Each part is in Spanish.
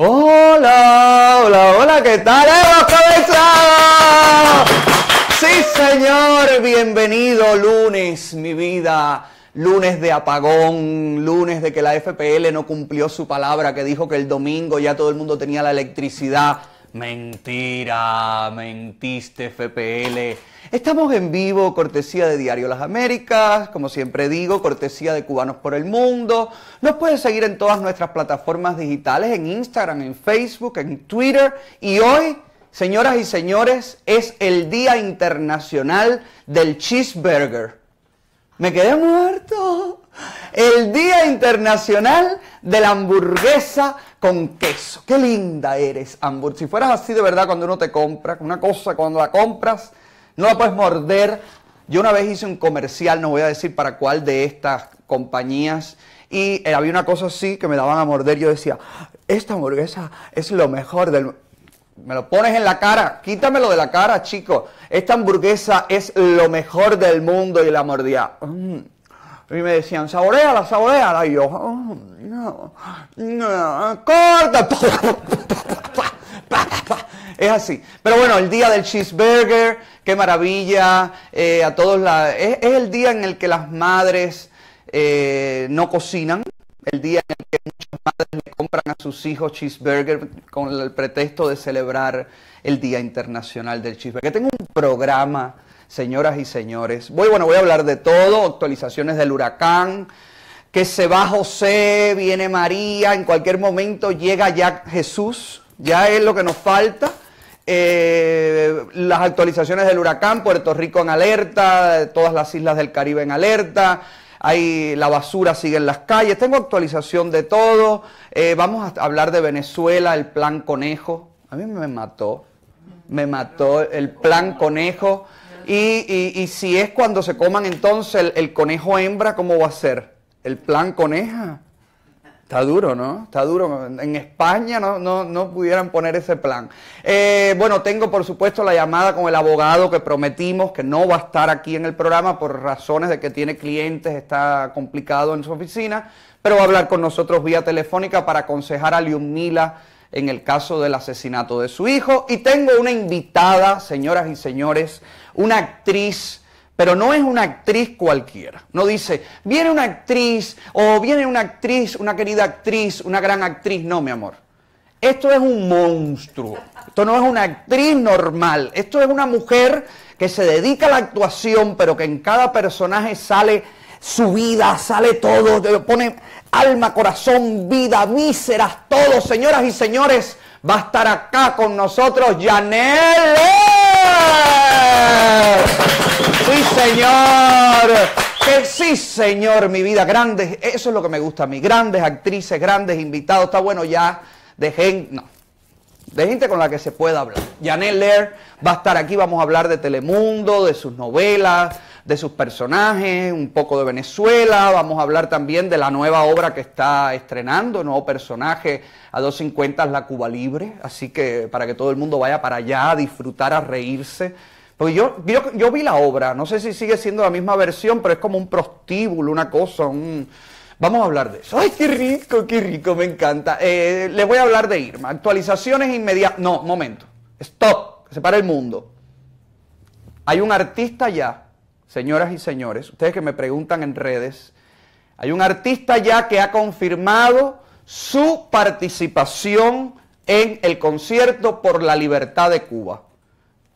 Hola, hola, hola, ¿qué tal? ¡Hemos comenzado! Sí, señor, bienvenido lunes, mi vida. Lunes de apagón, lunes de que la FPL no cumplió su palabra, que dijo que el domingo ya todo el mundo tenía la electricidad. Mentira, mentiste FPL. Estamos en vivo, cortesía de Diario Las Américas, como siempre digo, cortesía de Cubanos por el Mundo. Nos puedes seguir en todas nuestras plataformas digitales, en Instagram, en Facebook, en Twitter. Y hoy, señoras y señores, es el Día Internacional del Cheeseburger. Me quedé muerto. El Día Internacional de la Hamburguesa con queso. Qué linda eres, hamburguesa. Si fueras así de verdad cuando uno te compra, una cosa cuando la compras, no la puedes morder. Yo una vez hice un comercial, no voy a decir para cuál de estas compañías, y eh, había una cosa así que me daban a morder. Yo decía, esta hamburguesa es lo mejor del... Me lo pones en la cara, quítamelo de la cara, chico. Esta hamburguesa es lo mejor del mundo y la mordía. Mm. Y me decían, saboreala, saboreala. Y yo, oh, no, no, corta. Es así. Pero bueno, el día del cheeseburger, qué maravilla. Eh, a todos la, es, el día en el que las madres eh, no cocinan. El día en el que muchas madres le compran a sus hijos cheeseburger con el pretexto de celebrar el Día Internacional del Cheeseburger. Tengo un programa señoras y señores. Voy, bueno, voy a hablar de todo, actualizaciones del huracán, que se va José, viene María, en cualquier momento llega ya Jesús, ya es lo que nos falta. Eh, las actualizaciones del huracán, Puerto Rico en alerta, todas las islas del Caribe en alerta, hay, la basura sigue en las calles, tengo actualización de todo, eh, vamos a hablar de Venezuela, el plan conejo, a mí me mató, me mató el plan conejo. Y, si es cuando se coman entonces el, conejo hembra, ¿cómo va a ser? ¿El plan coneja? Está duro, ¿no? Está duro. En España no, no, pudieran poner ese plan. Eh, bueno, tengo por supuesto la llamada con el abogado que prometimos que no va a estar aquí en el programa por razones de que tiene clientes, está complicado en su oficina, pero va a hablar con nosotros vía telefónica para aconsejar a Liumila en el caso del asesinato de su hijo. Y tengo una invitada, señoras y señores, una actriz, pero no es una actriz cualquiera. No dice, viene una actriz o viene una actriz, una querida actriz, una gran actriz. No, mi amor. Esto es un monstruo. Esto no es una actriz normal. Esto es una mujer que se dedica a la actuación, pero que en cada personaje sale su vida, sale todo, pone alma, corazón, vida, vísceras, todo. Señoras y señores, va a estar acá con nosotros Janelle. Sí, señor. Que sí, señor, mi vida. Grandes, eso es lo que me gusta a mí. Grandes actrices, grandes invitados. Está bueno ya de gente, no, de gente con la que se pueda hablar. Janet Lear va a estar aquí. Vamos a hablar de Telemundo, de sus novelas, de sus personajes, un poco de Venezuela, vamos a hablar también de la nueva obra que está estrenando, nuevo personaje a 250 es la Cuba Libre, así que para que todo el mundo vaya para allá a disfrutar, a reírse. Porque yo, yo, vi la obra, no sé si sigue siendo la misma versión, pero es como un prostíbulo, una cosa, un... Vamos a hablar de eso. ¡Ay, qué rico, qué rico! Me encanta. Eh, les voy a hablar de Irma. Actualizaciones inmediatas. No, momento. Stop. Se para el mundo. Hay un artista ya señoras y señores, ustedes que me preguntan en redes, hay un artista ya que ha confirmado su participación en el concierto por la libertad de Cuba.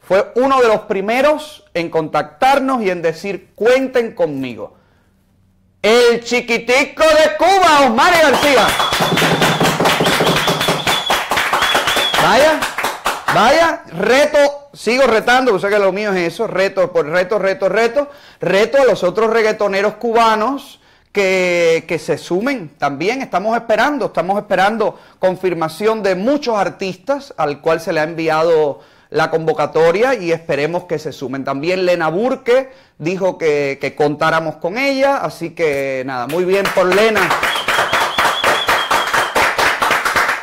Fue uno de los primeros en contactarnos y en decir, cuenten conmigo. El chiquitico de Cuba, Osmar García. Vaya, vaya, reto sigo retando, sea que lo mío es eso, reto por reto, reto, reto, reto a los otros reggaetoneros cubanos que, que, se sumen también. Estamos esperando, estamos esperando confirmación de muchos artistas al cual se le ha enviado la convocatoria y esperemos que se sumen. También Lena Burke dijo que, que contáramos con ella, así que nada, muy bien por Lena.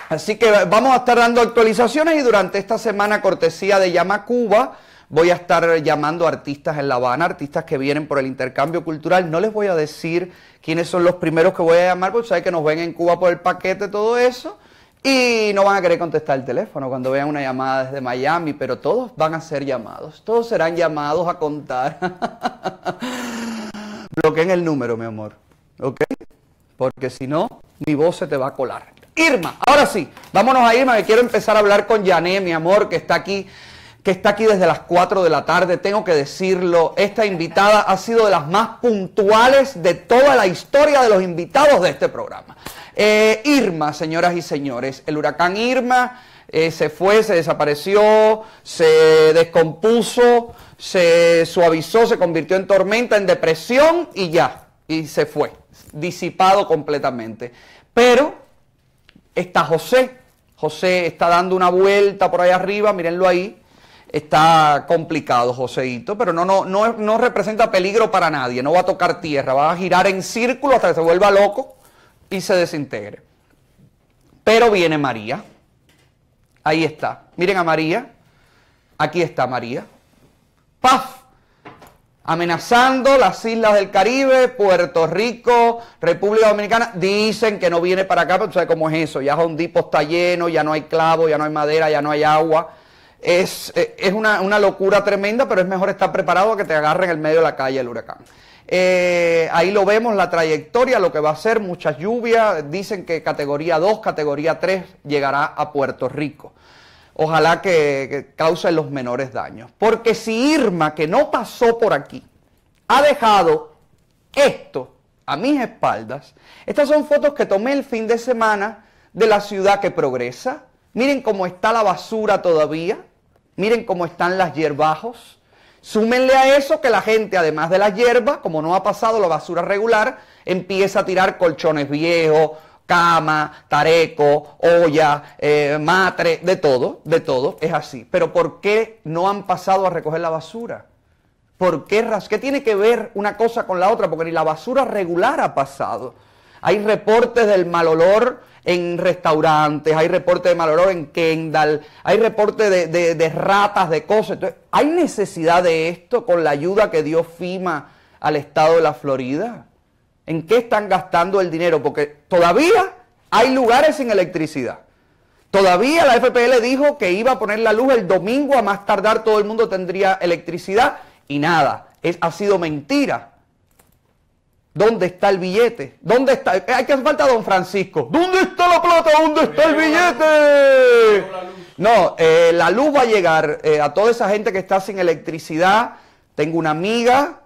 Así que vamos a estar dando actualizaciones y durante esta semana cortesía de Llama Cuba voy a estar llamando artistas en La Habana, artistas que vienen por el intercambio cultural. No les voy a decir quiénes son los primeros que voy a llamar, porque saben que nos ven en Cuba por el paquete, todo eso. Y no van a querer contestar el teléfono cuando vean una llamada desde Miami, pero todos van a ser llamados. Todos serán llamados a contar. Bloqueen el número, mi amor. ¿Ok? Porque si no, mi voz se te va a colar. Irma, ahora sí, vámonos a Irma, que quiero empezar a hablar con Yané, mi amor, que está aquí que está aquí desde las 4 de la tarde, tengo que decirlo, esta invitada ha sido de las más puntuales de toda la historia de los invitados de este programa. Eh, Irma, señoras y señores, el huracán Irma eh, se fue, se desapareció, se descompuso, se suavizó, se convirtió en tormenta, en depresión y ya, y se fue, disipado completamente. Pero está José, José está dando una vuelta por ahí arriba, mírenlo ahí, está complicado, Joseito, pero no, no, no, no representa peligro para nadie, no va a tocar tierra, va a girar en círculo hasta que se vuelva loco y se desintegre. Pero viene María, ahí está, miren a María, aquí está María, ¡paf! Amenazando las islas del Caribe, Puerto Rico, República Dominicana, dicen que no viene para acá, pero sabes cómo es eso, ya Hondipo está lleno, ya no hay clavo, ya no hay madera, ya no hay agua, es, eh, una, locura tremenda, pero es mejor estar preparado a que te agarre en el medio de la calle el huracán. Eh, ahí lo vemos, la trayectoria, lo que va a ser, mucha lluvia. Dicen que categoría 2, categoría 3 llegará a Puerto Rico. Ojalá que, que cause los menores daños. Porque si Irma, que no pasó por aquí, ha dejado esto a mis espaldas, estas son fotos que tomé el fin de semana de la ciudad que progresa. Miren cómo está la basura todavía. Miren cómo están las hierbajos. Súmenle a eso que la gente, además de las hierbas, como no ha pasado la basura regular, empieza a tirar colchones viejos, cama, tareco, olla, eh, matre, de todo, de todo, es así. Pero ¿por qué no han pasado a recoger la basura? ¿Por qué? ¿Qué tiene que ver una cosa con la otra? Porque ni la basura regular ha pasado. Hay reportes del mal olor en restaurantes, hay reportes de mal olor en Kendall, hay reportes de, ratas, de cosas. ¿hay necesidad de esto con la ayuda que dio FIMA al estado de la Florida? ¿En qué están gastando el dinero? Porque todavía hay lugares sin electricidad. Todavía la FPL dijo que iba a poner la luz el domingo, a más tardar todo el mundo tendría electricidad y nada. Es, ha sido mentira. ¿Dónde está el billete? ¿Dónde está? Hay que hacer falta don Francisco. ¿Dónde está la plata? ¿Dónde está el billete? No, eh, la luz va a llegar eh, a toda esa gente que está sin electricidad. Tengo una amiga,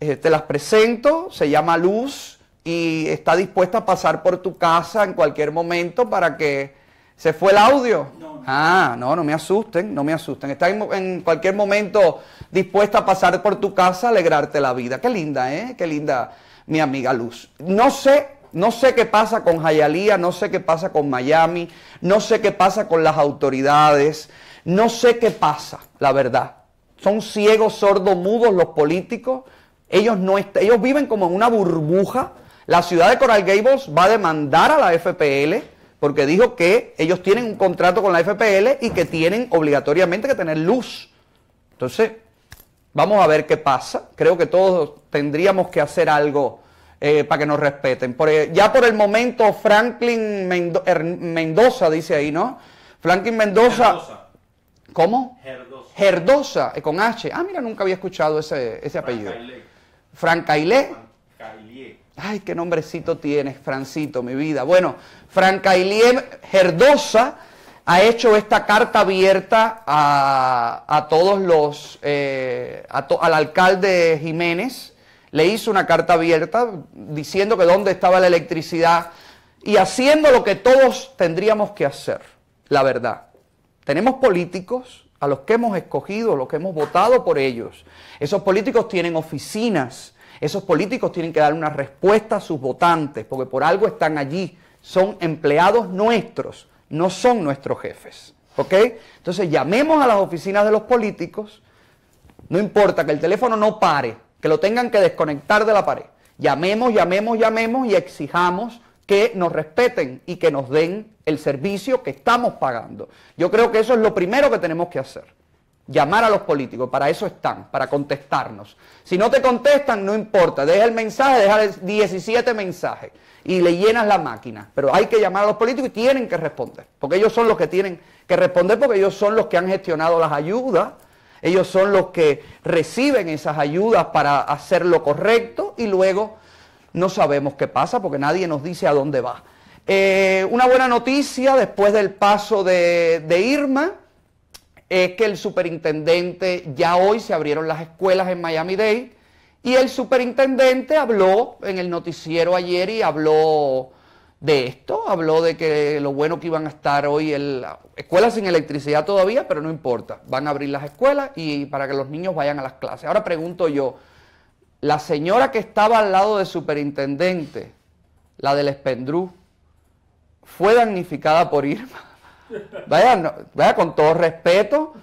eh, te las presento, se llama Luz y está dispuesta a pasar por tu casa en cualquier momento para que... ¿Se fue el audio? Ah, no, no me asusten, no me asusten. Está en, en, cualquier momento dispuesta a pasar por tu casa, alegrarte la vida. Qué linda, ¿eh? Qué linda mi amiga Luz. No sé, no sé qué pasa con Jayalía, no sé qué pasa con Miami, no sé qué pasa con las autoridades, no sé qué pasa, la verdad. Son ciegos, sordos, mudos los políticos. Ellos, no ellos viven como en una burbuja. La ciudad de Coral Gables va a demandar a la FPL porque dijo que ellos tienen un contrato con la FPL y que tienen obligatoriamente que tener luz. Entonces, Vamos a ver qué pasa. Creo que todos tendríamos que hacer algo eh, para que nos respeten. E, ya por el momento, Franklin Mendoza dice ahí, ¿no? Franklin Mendoza. ¿Cómo? Gerdosa. Gerdosa, eh, con H. Ah, mira, nunca había escuchado ese, ese apellido. Francailé. Ay, qué nombrecito tienes, Francito, mi vida. Bueno, Francailé Gerdosa ha hecho esta carta abierta a, todos los, eh, al alcalde Jiménez, le hizo una carta abierta diciendo que dónde estaba la electricidad y haciendo lo que todos tendríamos que hacer, la verdad. Tenemos políticos a los que hemos escogido, los que hemos votado por ellos. Esos políticos tienen oficinas, esos políticos tienen que dar una respuesta a sus votantes, porque por algo están allí, son empleados nuestros no son nuestros jefes. ¿Ok? Entonces llamemos a las oficinas de los políticos, no importa que el teléfono no pare, que lo tengan que desconectar de la pared. Llamemos, llamemos, llamemos y exijamos que nos respeten y que nos den el servicio que estamos pagando. Yo creo que eso es lo primero que tenemos que hacer. Llamar a los políticos, para eso están, para contestarnos. Si no te contestan, no importa, deja el mensaje, deja 17 mensajes y le llenas la máquina. Pero hay que llamar a los políticos y tienen que responder, porque ellos son los que tienen que responder, porque ellos son los que han gestionado las ayudas, ellos son los que reciben esas ayudas para hacer lo correcto y luego no sabemos qué pasa porque nadie nos dice a dónde va. Eh, una buena noticia después del paso de, Irma es que el superintendente, ya hoy se abrieron las escuelas en Miami-Dade y el superintendente habló en el noticiero ayer y habló de esto, habló de que lo bueno que iban a estar hoy en la escuelas sin electricidad todavía, pero no importa, van a abrir las escuelas y para que los niños vayan a las clases. Ahora pregunto yo, la señora que estaba al lado del superintendente, la del Espendrú, fue damnificada por Irma. Vaya, vaya con todo respeto,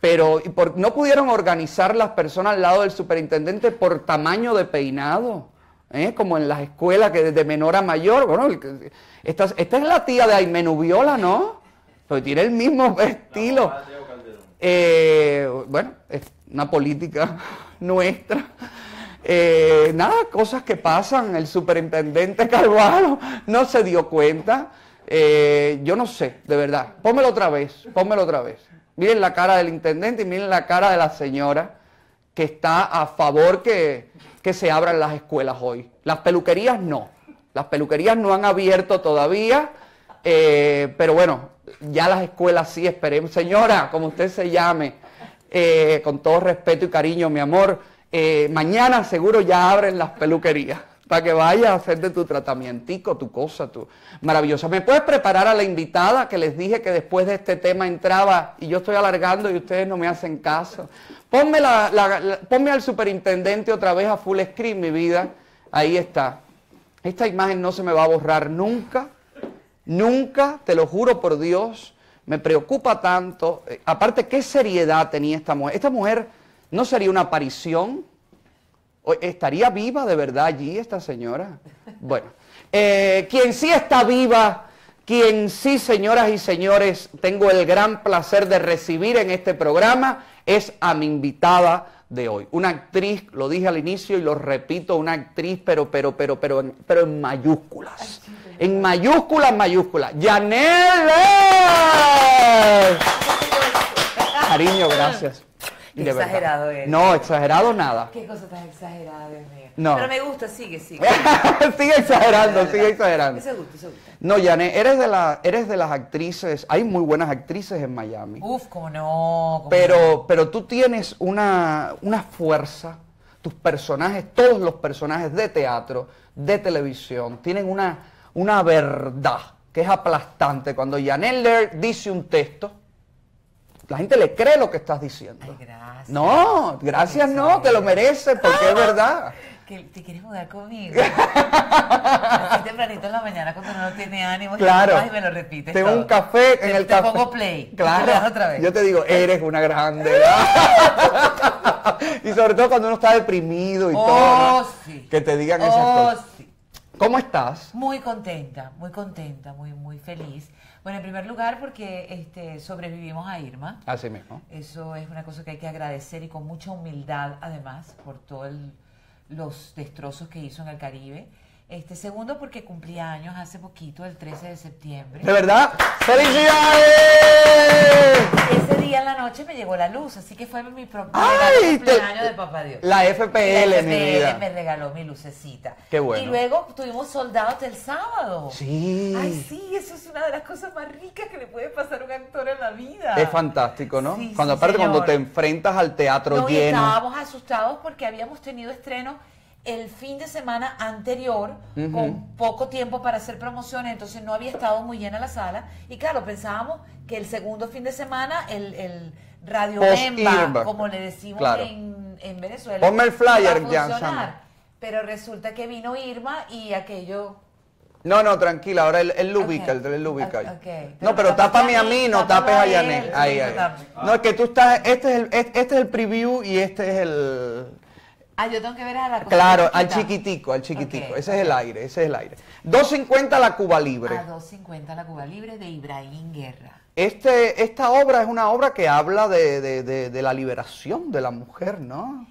pero no pudieron organizar las personas al lado del superintendente por tamaño de peinado, ¿eh? como en las escuelas que desde menor a mayor. Bueno, esta, esta es la tía de Aime Nubiola, ¿no? Pero tiene el mismo estilo. Eh, bueno, es una política nuestra. Eh, nada, cosas que pasan. El superintendente Carvalho no se dio cuenta. Eh, yo no sé, de verdad. Pónmelo otra vez, pónmelo otra vez. Miren la cara del intendente y miren la cara de la señora que está a favor que, que se abran las escuelas hoy. Las peluquerías no. Las peluquerías no han abierto todavía. Eh, pero bueno, ya las escuelas sí, esperemos. Señora, como usted se llame, con todo respeto y cariño, mi amor, eh, mañana seguro ya abren las peluquerías para que vayas a hacerte tu tratamientico, tu cosa, tu maravillosa. ¿Me puedes preparar a la invitada que les dije que después de este tema entraba y yo estoy alargando y ustedes no me hacen caso? Ponme, la, ponme al superintendente otra vez a full screen, mi vida. Ahí está. Esta imagen no se me va a borrar nunca, nunca, te lo juro por Dios. Me preocupa tanto. Eh, aparte, ¿qué seriedad tenía esta mujer? Esta mujer ¿No sería una aparición? ¿Estaría viva de verdad allí esta señora? Bueno, eh, quien sí está viva, quien sí, señoras y señores, tengo el gran placer de recibir en este programa, es a mi invitada de hoy. Una actriz, lo dije al inicio y lo repito, una actriz, pero, pero, pero, pero, en, pero en mayúsculas. En mayúsculas, mayúsculas. ¡Yanel! Cariño, gracias exagerado eres. No, exagerado nada. Qué cosa tan exagerada, Dios mío. No. Pero me gusta, sigue, sigue. sigue exagerando, sigue exagerando. Ese gusta, ese gusta. No, Yane, eres de, la, eres de las actrices, hay muy buenas actrices en Miami. Uf, cómo no. pero, pero tú tienes una, una fuerza, tus personajes, todos los personajes de teatro, de televisión, tienen una, una verdad que es aplastante. Cuando Lear dice un texto, la gente le cree lo que estás diciendo. Ay, gracias. No, gracias no, te lo mereces porque es verdad. Que te quieres mudar conmigo. Así tempranito en la mañana cuando no tiene ánimo claro. y me lo repites. Tengo un café en el te café. pongo play. Claro. otra vez. Yo te digo, eres una grande. y sobre todo cuando uno está deprimido y oh, todo. Sí. Que te digan esas oh, cosas. Sí. ¿Cómo estás? Muy contenta, muy contenta, muy, muy feliz. Bueno, en primer lugar porque este, sobrevivimos a Irma. Así mismo. Eso es una cosa que hay que agradecer y con mucha humildad además por todos los destrozos que hizo en el Caribe. Este, segundo, porque cumplí años hace poquito, el 13 de septiembre. ¿De verdad? ¡Felicidades! Ese día en la noche me llegó la luz, así que fue mi propio cumpleaños de Papá Dios. La FPL, la mi vida. me regaló mi lucecita. Qué bueno. Y luego tuvimos soldados el sábado. Sí. Ay, sí, eso es una de las cosas más ricas que le puede pasar a un actor en la vida. Es fantástico, ¿no? Sí, cuando sí, aparte señor. cuando te enfrentas al teatro no, lleno. Y estábamos asustados porque habíamos tenido estreno el fin de semana anterior con poco tiempo para hacer promociones, entonces no había estado muy llena la sala. Y claro, pensábamos que el segundo fin de semana, el, el Radio Memba, como le decimos Claro. en, en Venezuela, Ponme el flyer, iba a ya, funcionar. Pero resulta que vino Irma y aquello... No, no, tranquila, ahora él, él lo ubica, él, él lo. No, Pero pero tápame a mí, no tapes a sí, Ahí, no ahí. No, es que tú estás, este es el, este este es el preview y este es el... Ah, yo tengo que ver a la cosa Claro, al chiquitico, al chiquitico. Ese es el aire, ese es el aire. 2.50 la Cuba Libre. A 2.50 la Cuba Libre de Ibrahim Guerra. Este, esta obra es una obra que habla de, de- de- de la liberación de la mujer, ¿no?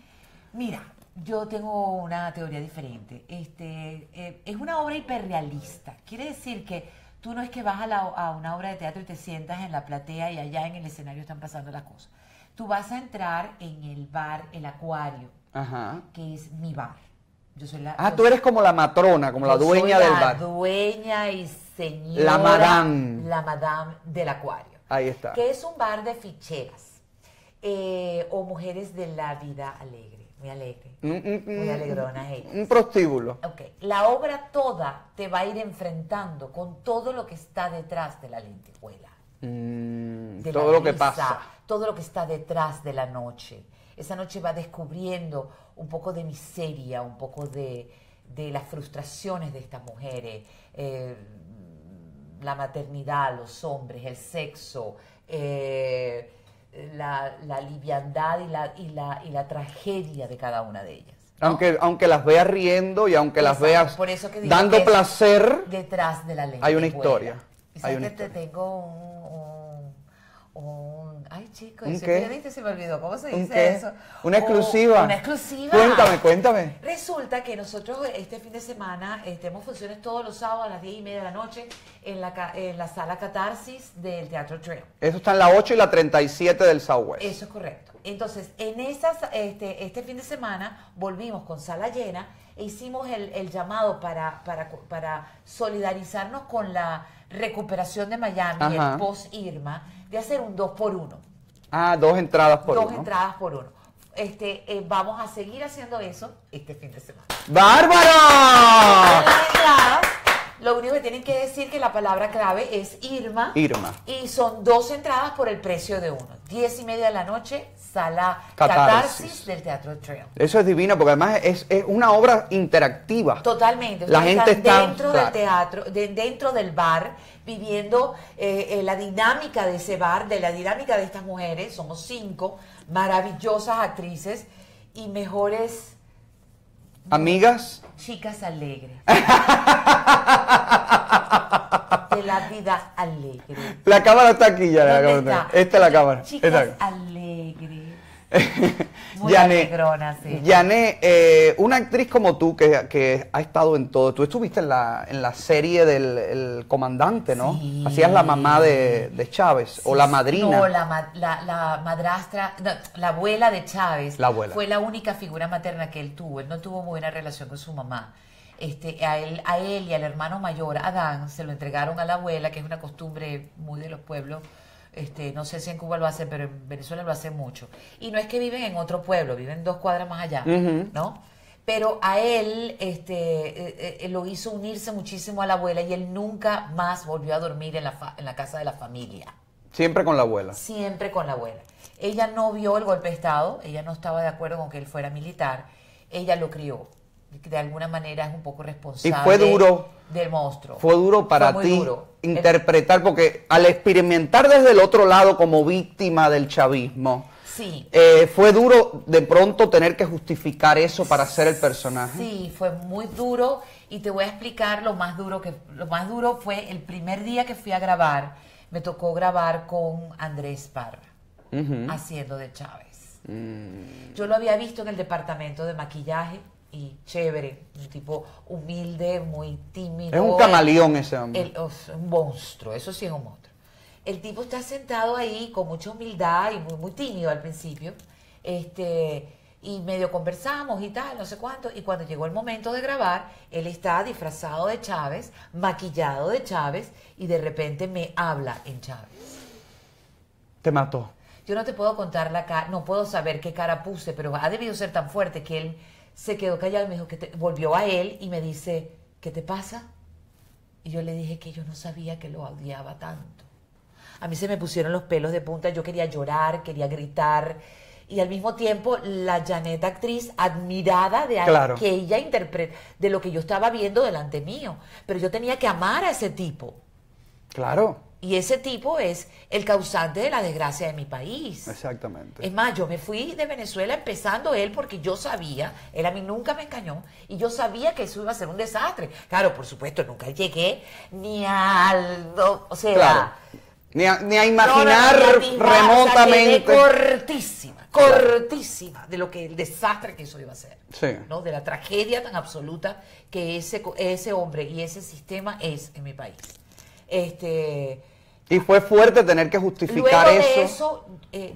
Mira, yo tengo una teoría diferente. Este, eh, es una obra hiperrealista. Quiere decir que tú no es que vas a, la- a una obra de teatro y te sientas en la platea y allá en el escenario están pasando las cosas. Tú vas a entrar en el bar, el acuario, Ajá. que es mi bar. Yo soy la. Ah, yo tú eres como la matrona, como la yo soy dueña del La bar. dueña y señora. La madame. La madame del acuario. Ahí está. Que es un bar de ficheras. eh, o mujeres de la vida alegre. Muy alegre. Un, un- Muy un- alegrona ella. un prostíbulo. Ok, la obra toda te va a ir enfrentando con todo lo que está detrás de la lentejuela. Mm, de todo la lo que pasa. Todo lo que está detrás de la noche. Esa noche va descubriendo un poco de miseria, un poco de, de las frustraciones de estas mujeres, eh, la maternidad, los hombres, el sexo, eh, la, la liviandad y la, y, la, y la tragedia de cada una de ellas. ¿no? Aunque, aunque las veas riendo y aunque las Exacto, veas por eso que digo dando que placer, detrás de la ley. Hay una historia, hay una que te historia. tengo un, un, un- ay chicos, ¿Un soy qué? periodista y se me olvidó, ¿cómo se ¿Un dice qué? eso? Una Un- exclusiva. una exclusiva. Cuéntame, cuéntame. Resulta que nosotros este fin de semana eh, tenemos funciones todos los sábados a las 10 y media de la noche en la, en la sala Catarsis del Teatro Trail. Eso está en la 8 y la 37 del Southwest. Eso es correcto. Entonces, en esas, este, este fin de semana volvimos con sala llena e hicimos el, el llamado para, para, para solidarizarnos con la recuperación de Miami, Ajá. el post-Irma, de hacer un 2 por 1 Ah, dos entradas por Dos uno. entradas por uno. Este, eh, vamos a seguir haciendo eso este fin de semana. ¡Bárbara! Las entradas, lo único que tienen que decir que la palabra clave es Irma. Irma. Y son dos entradas por el precio de uno. Diez y media de la noche, sala Catarsis. Catarsis, del Teatro Trail. Eso es divino porque además es, es una obra interactiva. Totalmente. La gente está- dentro claro. del teatro, de- dentro del bar, viviendo eh, eh, la dinámica de ese bar, de la dinámica de estas mujeres. Somos cinco maravillosas actrices y mejores Amigas, chicas alegres. de la vida alegre. la cámara está aquí ya. la ¿Dónde cámara. está? Esta es la cámara. Chicas alegres. Muy Yané, alegrona, sí. Yané, eh, una actriz como tú que, que ha estado en todo, tú estuviste en la, en la serie del el comandante, ¿no? Sí. Hacías la mamá de, de Chávez o la madrina. No, la, la- la madrastra, no, la abuela de Chávez La abuela. fue la única figura materna que él tuvo. Él no tuvo muy buena relación con su mamá. Este, a, él, a él y al hermano mayor, Adán, se lo entregaron a la abuela, que es una costumbre muy de los pueblos. Este, no sé si en Cuba lo hacen, pero en Venezuela lo hacen mucho. Y no es que viven en otro pueblo, viven dos cuadras más allá. ¿no? Pero a él este, eh, eh, lo hizo unirse muchísimo a la abuela y él nunca más volvió a dormir en la, fa- en la casa de la familia Siempre con la abuela. siempre con la abuela. Ella no vio el golpe de Estado, ella no estaba de acuerdo con que él fuera militar, ella lo crió. De alguna manera es un poco responsable fue duro. Del monstruo. Fue duro para Fue ti duro. interpretar, porque al experimentar desde el otro lado como víctima del chavismo, Sí. eh, fue duro de pronto tener que justificar eso para ser el personaje. Sí, fue muy duro y te voy a explicar lo más duro que lo más duro fue el primer día que fui a grabar, me tocó grabar con Andrés Parra haciendo de Chávez. Mm. Yo lo había visto en el departamento de maquillaje y chévere, un tipo humilde, muy tímido. Es un camaleón ese hombre. El- un monstruo, eso sí es un monstruo. El tipo está sentado ahí con mucha humildad y muy, muy tímido al principio. Este, y medio conversamos y tal, no sé cuánto. Y cuando llegó el momento de grabar, él está disfrazado de Chávez, maquillado de Chávez, y de repente me habla en Chávez. Te mató. Yo no te puedo contar la cara, no puedo saber qué cara puse, pero ha debido ser tan fuerte que él se quedó callado y me dijo que te- volvió a él y me dice, ¿qué te pasa? Y yo le dije que yo no sabía que lo odiaba tanto. A mí se me pusieron los pelos de punta, yo quería llorar, quería gritar. Y al mismo tiempo, la Janet actriz admirada de Claro. que ella interpreta, de lo que yo estaba viendo delante mío. Pero yo tenía que amar a ese tipo. Claro. Y ese tipo es el causante de la desgracia de mi país. Exactamente. Es más, yo me fui de Venezuela empezando él porque yo sabía, él a mí nunca me engañó, y yo sabía que eso iba a ser un desastre. Claro, por supuesto, nunca llegué ni al... O sea... Claro. Ni a, ni a no, no, imaginar no, remotamente. cortísima, cortísima de lo que el desastre que eso iba a ser. Sí. ¿no? De la tragedia tan absoluta que ese, ese hombre y ese sistema es en mi país. Este, Y fue fuerte tener que justificar luego eso. eso, eh,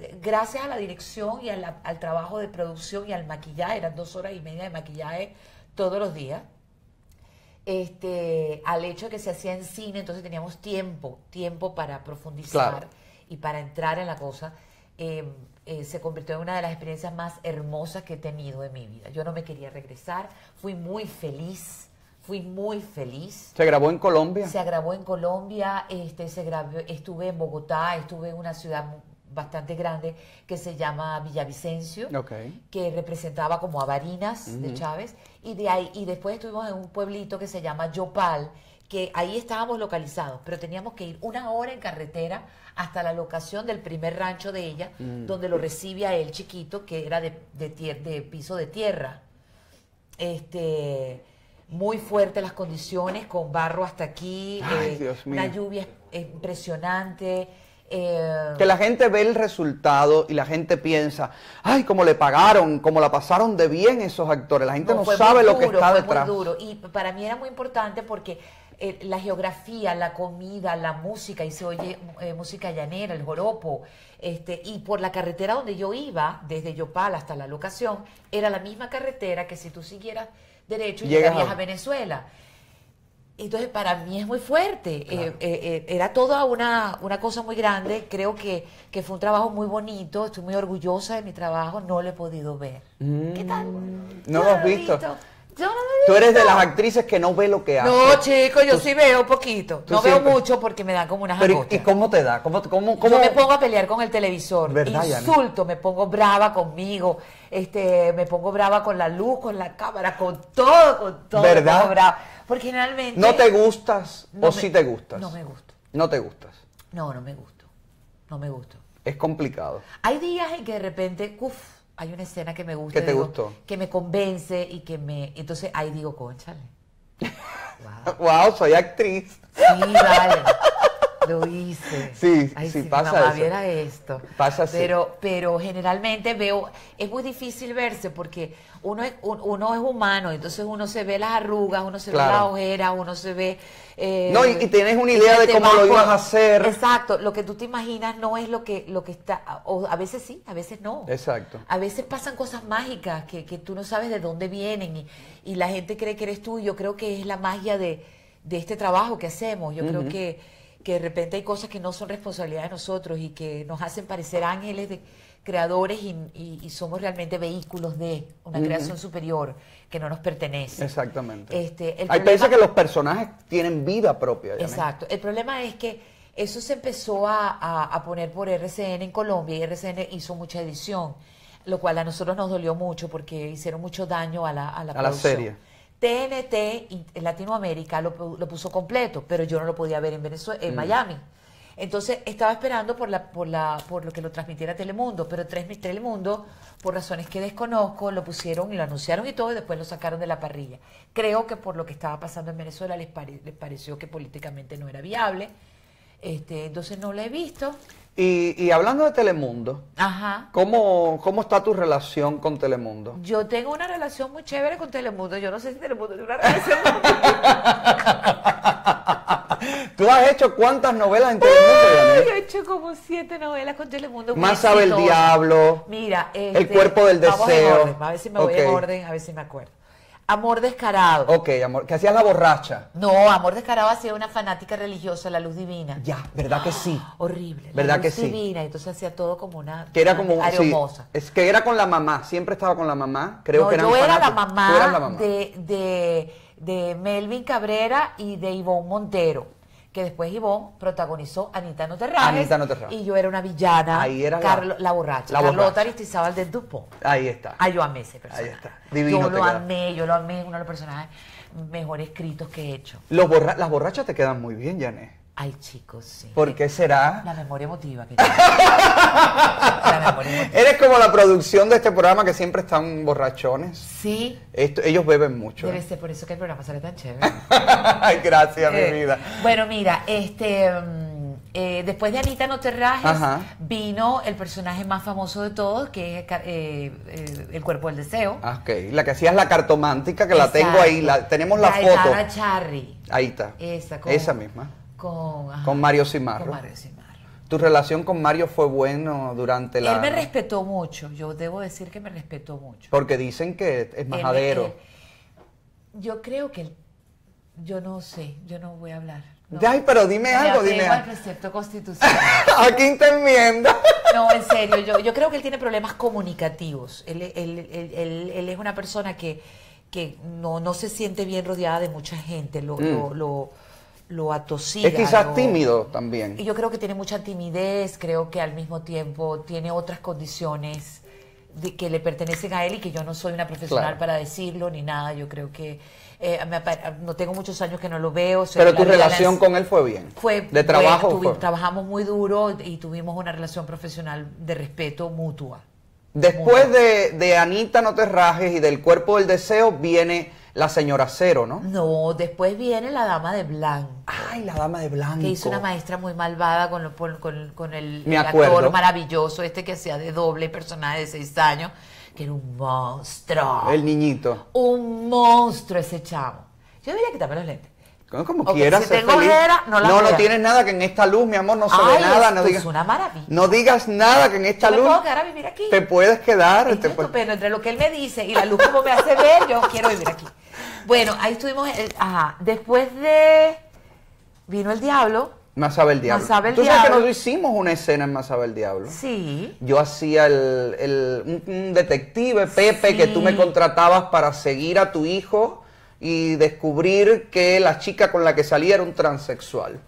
eh, gracias a la dirección y a la- al trabajo de producción y al maquillaje, eran dos horas y media de maquillaje todos los días, este, al hecho de que se hacía en cine, entonces teníamos tiempo, tiempo para profundizar Claro. y para entrar en la cosa, eh, eh, se convirtió en una de las experiencias más hermosas que he tenido en mi vida. Yo no me quería regresar, fui muy feliz, fui muy feliz. Se grabó en Colombia. Se grabó en Colombia, este, se grabó, estuve en Bogotá, estuve en una ciudad bastante grande que se llama Villavicencio, Ok. que representaba como a Barinas de Chávez, y de ahí, y después estuvimos en un pueblito que se llama Yopal, que ahí estábamos localizados, pero teníamos que ir una hora en carretera hasta la locación del primer rancho de ella, donde lo recibe a él chiquito, que era de, de tier- de piso de tierra este muy fuertes las condiciones, con barro hasta aquí, Ay, eh, Dios mío. una lluvia es- impresionante. eh, Que la gente ve el resultado y la gente piensa, ay, cómo le pagaron, cómo la pasaron de bien esos actores. La gente no, sabe lo que está fue detrás. Muy duro. Y para mí era muy importante porque eh, la geografía, la comida, la música, y se oye eh, música llanera, el joropo, este, y por la carretera donde yo iba, desde Yopal hasta la locación, era la misma carretera que si tú siguieras derecho Llegas llegarías a- a Venezuela. Entonces, para mí es muy fuerte. Eh, eh, eh, era toda una, una cosa muy grande. Creo que, que fue un trabajo muy bonito. Estoy muy orgullosa de mi trabajo. No lo he podido ver. ¿Qué tal? Mm, no lo has visto. Yo no lo he Tú eres de visto. las actrices que no ve lo que hace. No, chico, yo sí veo poquito. tú No veo mucho porque me dan como unas Pero, ¿y-. ¿y cómo te da? ¿Cómo, cómo, cómo- Yo me pongo a pelear con el televisor, ¿Verdad, insulto, me pongo brava conmigo, este, me pongo brava con la luz, con la cámara, con todo, con todo. ¿Verdad? brava. Porque generalmente ¿No te gustas No o me- sí te gustas? No me gusto. No te gustas. No, no me gusto. No me gusto. Es complicado. Hay días en que de repente, uff, hay una escena que me gusta. ¿Qué te digo, gustó? Que me convence y que me. Entonces ahí digo, conchale. Wow. Wow, soy actriz. Sí, vale. Lo hice. Sí, Ay, sí, si pasa mi mamá eso. viera esto. Pasa así. Pero, pero generalmente veo, es muy difícil verse porque uno es, un- uno es humano, entonces uno se ve las arrugas, uno se ve las ojeras, uno se ve... eh, No, y- y tienes una idea de cómo lo ibas a hacer. Exacto, lo que tú te imaginas no es lo que, lo que está, o a veces sí, a veces no. Exacto. A veces pasan cosas mágicas que, que tú no sabes de dónde vienen y, y la gente cree que eres tú. y Yo creo que es la magia de, de este trabajo que hacemos. Yo creo que, que de repente hay cosas que no son responsabilidad de nosotros y que nos hacen parecer ángeles de creadores y, y- y somos realmente vehículos de una creación superior que no nos pertenece. Exactamente. Este, el Hay problema- veces que los personajes tienen vida propia. Exacto. El problema es que eso se empezó a, a- a poner por RCN en Colombia y RCN hizo mucha edición, lo cual a nosotros nos dolió mucho porque hicieron mucho daño a la, a la, A la serie. TNT en Latinoamérica lo, lo puso completo, pero yo no lo podía ver en Venezuela, Mm. en Miami. Entonces estaba esperando por la, por la, por lo que lo transmitiera Telemundo, pero tres- Telemundo, por razones que desconozco, lo pusieron y lo anunciaron y todo, y después lo sacaron de la parrilla. Creo que por lo que estaba pasando en Venezuela les, pare- les pareció que políticamente no era viable. Este, entonces no lo he visto. Y, y hablando de Telemundo, Ajá. ¿cómo, ¿cómo está tu relación con Telemundo? Yo tengo una relación muy chévere con Telemundo. Yo no sé si Telemundo tiene una relación. ¿Tú has hecho cuántas novelas en Telemundo? Yo he hecho como siete novelas con Telemundo. Más sabe el diablo. Mira, El este, cuerpo del vamos en deseo. orden, a ver si me voy en orden, a ver si me acuerdo. Amor descarado. Ok, amor, que hacías la borracha. No, Amor descarado hacía una fanática religiosa, la luz divina. Ya, ¿verdad que sí? Horrible. ¿Verdad la luz que sí? divina, entonces hacía todo como una Que era una como sí, areomosa. es que era con la mamá, siempre estaba con la mamá, creo No, que eran yo era la mamá, la mamá. De, de, de Melvin Cabrera y de Ivonne Montero. Que después Ivonne protagonizó Anita No. Anita No. Y yo era una villana. Ahí eras la- Carlo- la, borracha. la Carlota borracha. Aristizábal de Dupont. Ahí está. Ah, yo amé ese personaje. Ahí está. Divino Yo lo queda. amé, yo lo amé. Uno de los personajes mejor escritos que he hecho. Los borra- las borrachas te quedan muy bien, Janet. Ay, chicos, sí. ¿Por qué será? La memoria emotiva que La memoria emotiva. Eres como la producción de este programa que siempre están borrachones. Sí. ellos beben mucho. Debe ser por eso que el programa sale tan chévere. Ay, gracias, mi eh, vida. Bueno, mira, este... Mm, eh, después de Anita No Te vino el personaje más famoso de todos, que es eh, eh, El Cuerpo del Deseo. Ah, ok, la que hacías la cartomántica, que la tengo ahí, la, tenemos la, foto. Charry. Ahí está. Esa, Esa misma. Con, con Mario Cimarro. Con Mario Cimarro. ¿Tu relación con Mario fue bueno durante la...? Él me respetó mucho, yo debo decir que me respetó mucho. Porque dicen que es majadero. yo creo que... Yo no sé, yo no voy a hablar. Ay, pero dime algo, dime algo. precepto constitucional. ¿A quién te enmienda? no, en serio, yo, yo creo que él tiene problemas comunicativos. Él, él, él, él es una persona que, que no, no, se siente bien rodeada de mucha gente, lo, lo, mm. lo, lo, atosiga. Es quizás tímido también. Y yo creo que tiene mucha timidez, creo que al mismo tiempo tiene otras condiciones de, que le pertenecen a él y que yo no soy una profesional para decirlo ni nada. Yo creo que eh, no tengo muchos años que no lo veo. Pero tu relación con él fue bien. Fue de trabajo. Trabajamos muy duro y tuvimos una relación profesional de respeto mutua. Después de, de, Anita No Te Rajes y del Cuerpo del Deseo viene la señora Cero, ¿no? No, después viene la Dama de Blanco. Ay, la Dama de Blanco. Que hizo una maestra muy malvada con, con, con, el, Me actor maravilloso, este que hacía de doble personaje de seis años que era un monstruo. El niñito. Un monstruo ese chavo. Yo debería quitarme los lentes. Como, quieras. Si tengo ojera, no la No, no tienes nada que en esta luz, mi amor, no se ve nada. No digas, es una maravilla. No digas nada que en esta luz. puedo quedar a vivir aquí. Te puedes quedar. Es estupendo. Entre lo que él me dice y la luz como me hace ver, yo quiero vivir aquí. Bueno, ahí estuvimos. ajá. Después de. Vino el diablo. Más sabe el diablo. Más el ¿Tú sabes que nosotros hicimos una escena en Más sabe el diablo? Sí. Yo hacía el, un, detective, Pepe, que tú me contratabas para seguir a tu hijo y descubrir que la chica con la que salía era un transexual.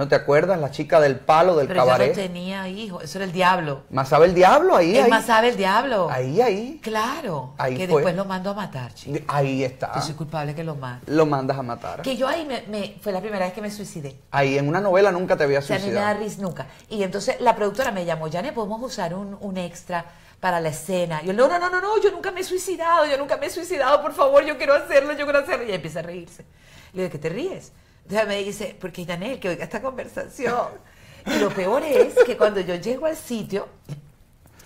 ¿No te acuerdas? La chica del palo del Pero cabaret. Yo no tenía hijo, eso era el diablo. Más sabe el diablo, ahí, ahí. Más sabe el diablo. Ahí, ahí. Claro. Ahí que después lo mando a matar, chico. Ahí está. Yo soy culpable que lo mate. Lo mandas a matar. Que yo ahí me, fue la primera vez que me suicidé. Ahí, en una novela nunca te había suicidado. O sea, a mí me da risa nunca. Y entonces la productora me llamó, Janet, ¿podemos usar un, un extra para la escena? Yo, no, no, no, no, no, yo nunca me he suicidado, yo nunca me he suicidado, por favor, yo quiero hacerlo, yo quiero hacerlo. Y empieza a reírse. Le digo, ¿qué te ríes? Entonces me dice, porque Janel, que oiga esta conversación. Y lo peor es que cuando yo llego al sitio,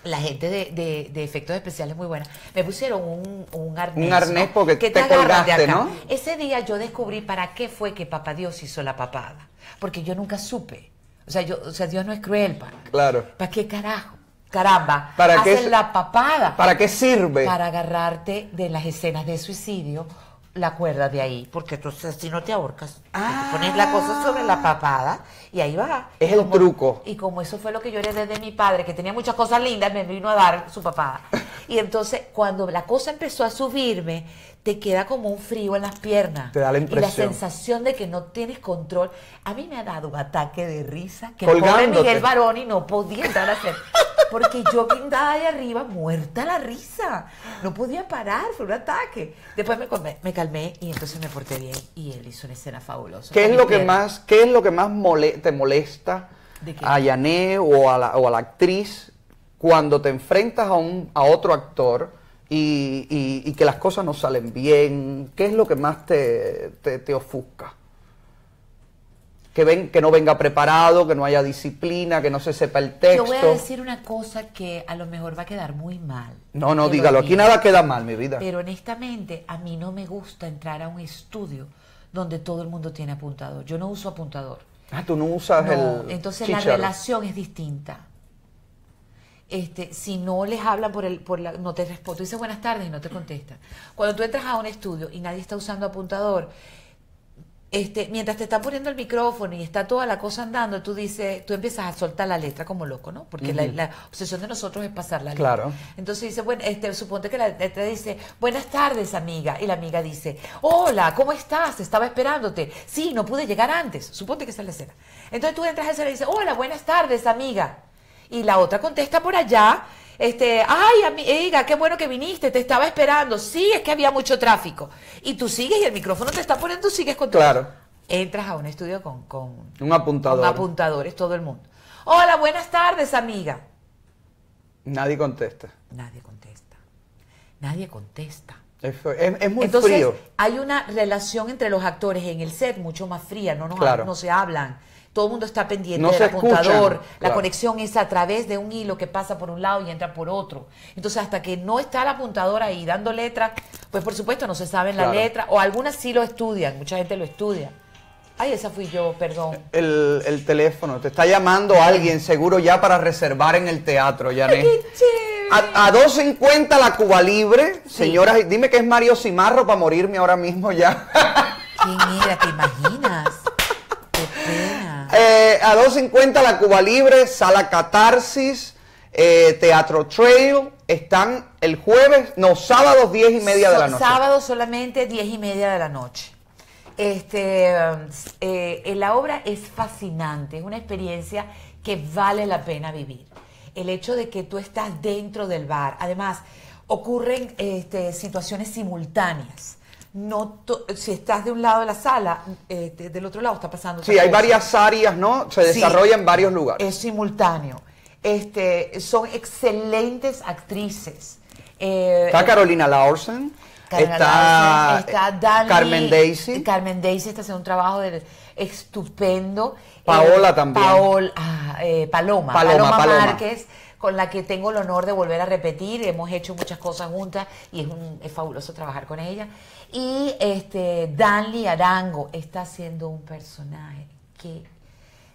la gente de, de, efectos especiales muy buena, me pusieron un, un arnés. Un arnés porque te, te colgaste, ¿no? Ese día yo descubrí para qué fue que papá Dios hizo la papada. Porque yo nunca supe. O sea, yo, o sea Dios no es cruel, para. Claro. ¿Para qué carajo? Caramba, ¿Para hacen la papada. ¿Para qué sirve? Para agarrarte de las escenas de suicidio la cuerda de ahí, porque entonces si no te ahorcas, ah. pones la cosa sobre la papada y ahí va. Es el truco. Y como eso fue lo que yo heredé de mi padre, que tenía muchas cosas lindas, me vino a dar su papada. Y entonces cuando la cosa empezó a subirme, te queda como un frío en las piernas. Te da la impresión. Y la sensación de que no tienes control. A mí me ha dado un ataque de risa que el pobre Miguel Baroni no podía entrar a hacer. Porque yo guindada ahí arriba, muerta la risa. No podía parar, fue un ataque. Después me, me calmé y entonces me porté bien y él hizo una escena fabulosa. ¿Qué es lo que más, qué es lo que más te molesta a Yané o a, la, o a la actriz cuando te enfrentas a, un, a otro actor? y, que las cosas no salen bien? ¿Qué es lo que más te, te, ofusca? Que, ven, que no venga preparado, que no haya disciplina, que no se sepa el texto. Yo voy a decir una cosa que a lo mejor va a quedar muy mal. No, no, dígalo, aquí nada queda mal, mi vida. Pero honestamente, a mí no me gusta entrar a un estudio donde todo el mundo tiene apuntador. Yo no uso apuntador. Ah, tú no usas el. Entonces la relación es distinta este, si no les hablan por el, por la, no te responden, tú dices buenas tardes y no te contestan. Cuando tú entras a un estudio y nadie está usando apuntador, este, mientras te están poniendo el micrófono y está toda la cosa andando, tú dices, tú empiezas a soltar la letra como loco, ¿no? Porque la, obsesión de nosotros es pasar la letra. Claro. Entonces dice, bueno, este, suponte que la letra dice, buenas tardes, amiga. Y la amiga dice, hola, ¿cómo estás? Estaba esperándote. Sí, no pude llegar antes. Suponte que esa es la escena. Entonces tú entras a esa y dices, hola, buenas tardes, amiga. Y la otra contesta por allá, este, ay, amiga, qué bueno que viniste, te estaba esperando. Sí, es que había mucho tráfico. Y tú sigues y el micrófono te está poniendo, sigues con Claro. entras a un estudio con, con, Un apuntador. con apuntadores, todo el mundo. Hola, buenas tardes, amiga. Nadie contesta. Nadie contesta. Nadie contesta. Es, es- es muy Entonces, frío. hay una relación entre los actores en el set mucho más fría, no, nos Claro. no se hablan. Todo el mundo está pendiente No del escuchan, apuntador. La claro. conexión es a través de un hilo que pasa por un lado y entra por otro. Entonces, hasta que no está el apuntador ahí dando letra, pues por supuesto no se sabe la Claro. letra, o algunas sí lo estudian, mucha gente lo estudia. Ay, esa fui yo, perdón. El, el teléfono, te está llamando alguien seguro ya para reservar en el teatro, Yané. ¡Qué chévere! A, a 2.50 la Cuba Libre, señoras, dime que es Mario Cimarro para morirme ahora mismo ya. ¿Quién era? ¿Te imaginas? Eh, a 2.50 la Cuba Libre, Sala Catarsis, eh, Teatro Trail, están el jueves, no, sábados 10 y media de la noche. Sábado solamente 10 y media de la noche. Este, s- eh, la obra es fascinante, es una experiencia que vale la pena vivir. El hecho de que tú estás dentro del bar, además ocurren este, situaciones simultáneas. No si estás de un lado de la sala, este, del otro lado está pasando. Sí, hay cosa. varias áreas, ¿no? Se Sí. desarrolla en varios lugares. Es simultáneo. Este, son excelentes actrices. Eh, Está Carolina Lawson, Carolina está, Larsen, está eh, Dani- Carmen Daisy. Carmen Daisy está haciendo un trabajo de- estupendo. Paola Eh, también. Paol- ah, eh, Paloma, Paloma, Paloma, Paloma. Márquez, con la que tengo el honor de volver a repetir. Hemos hecho muchas cosas juntas y es, un- es fabuloso trabajar con ella. Y este Danly Arango está haciendo un personaje que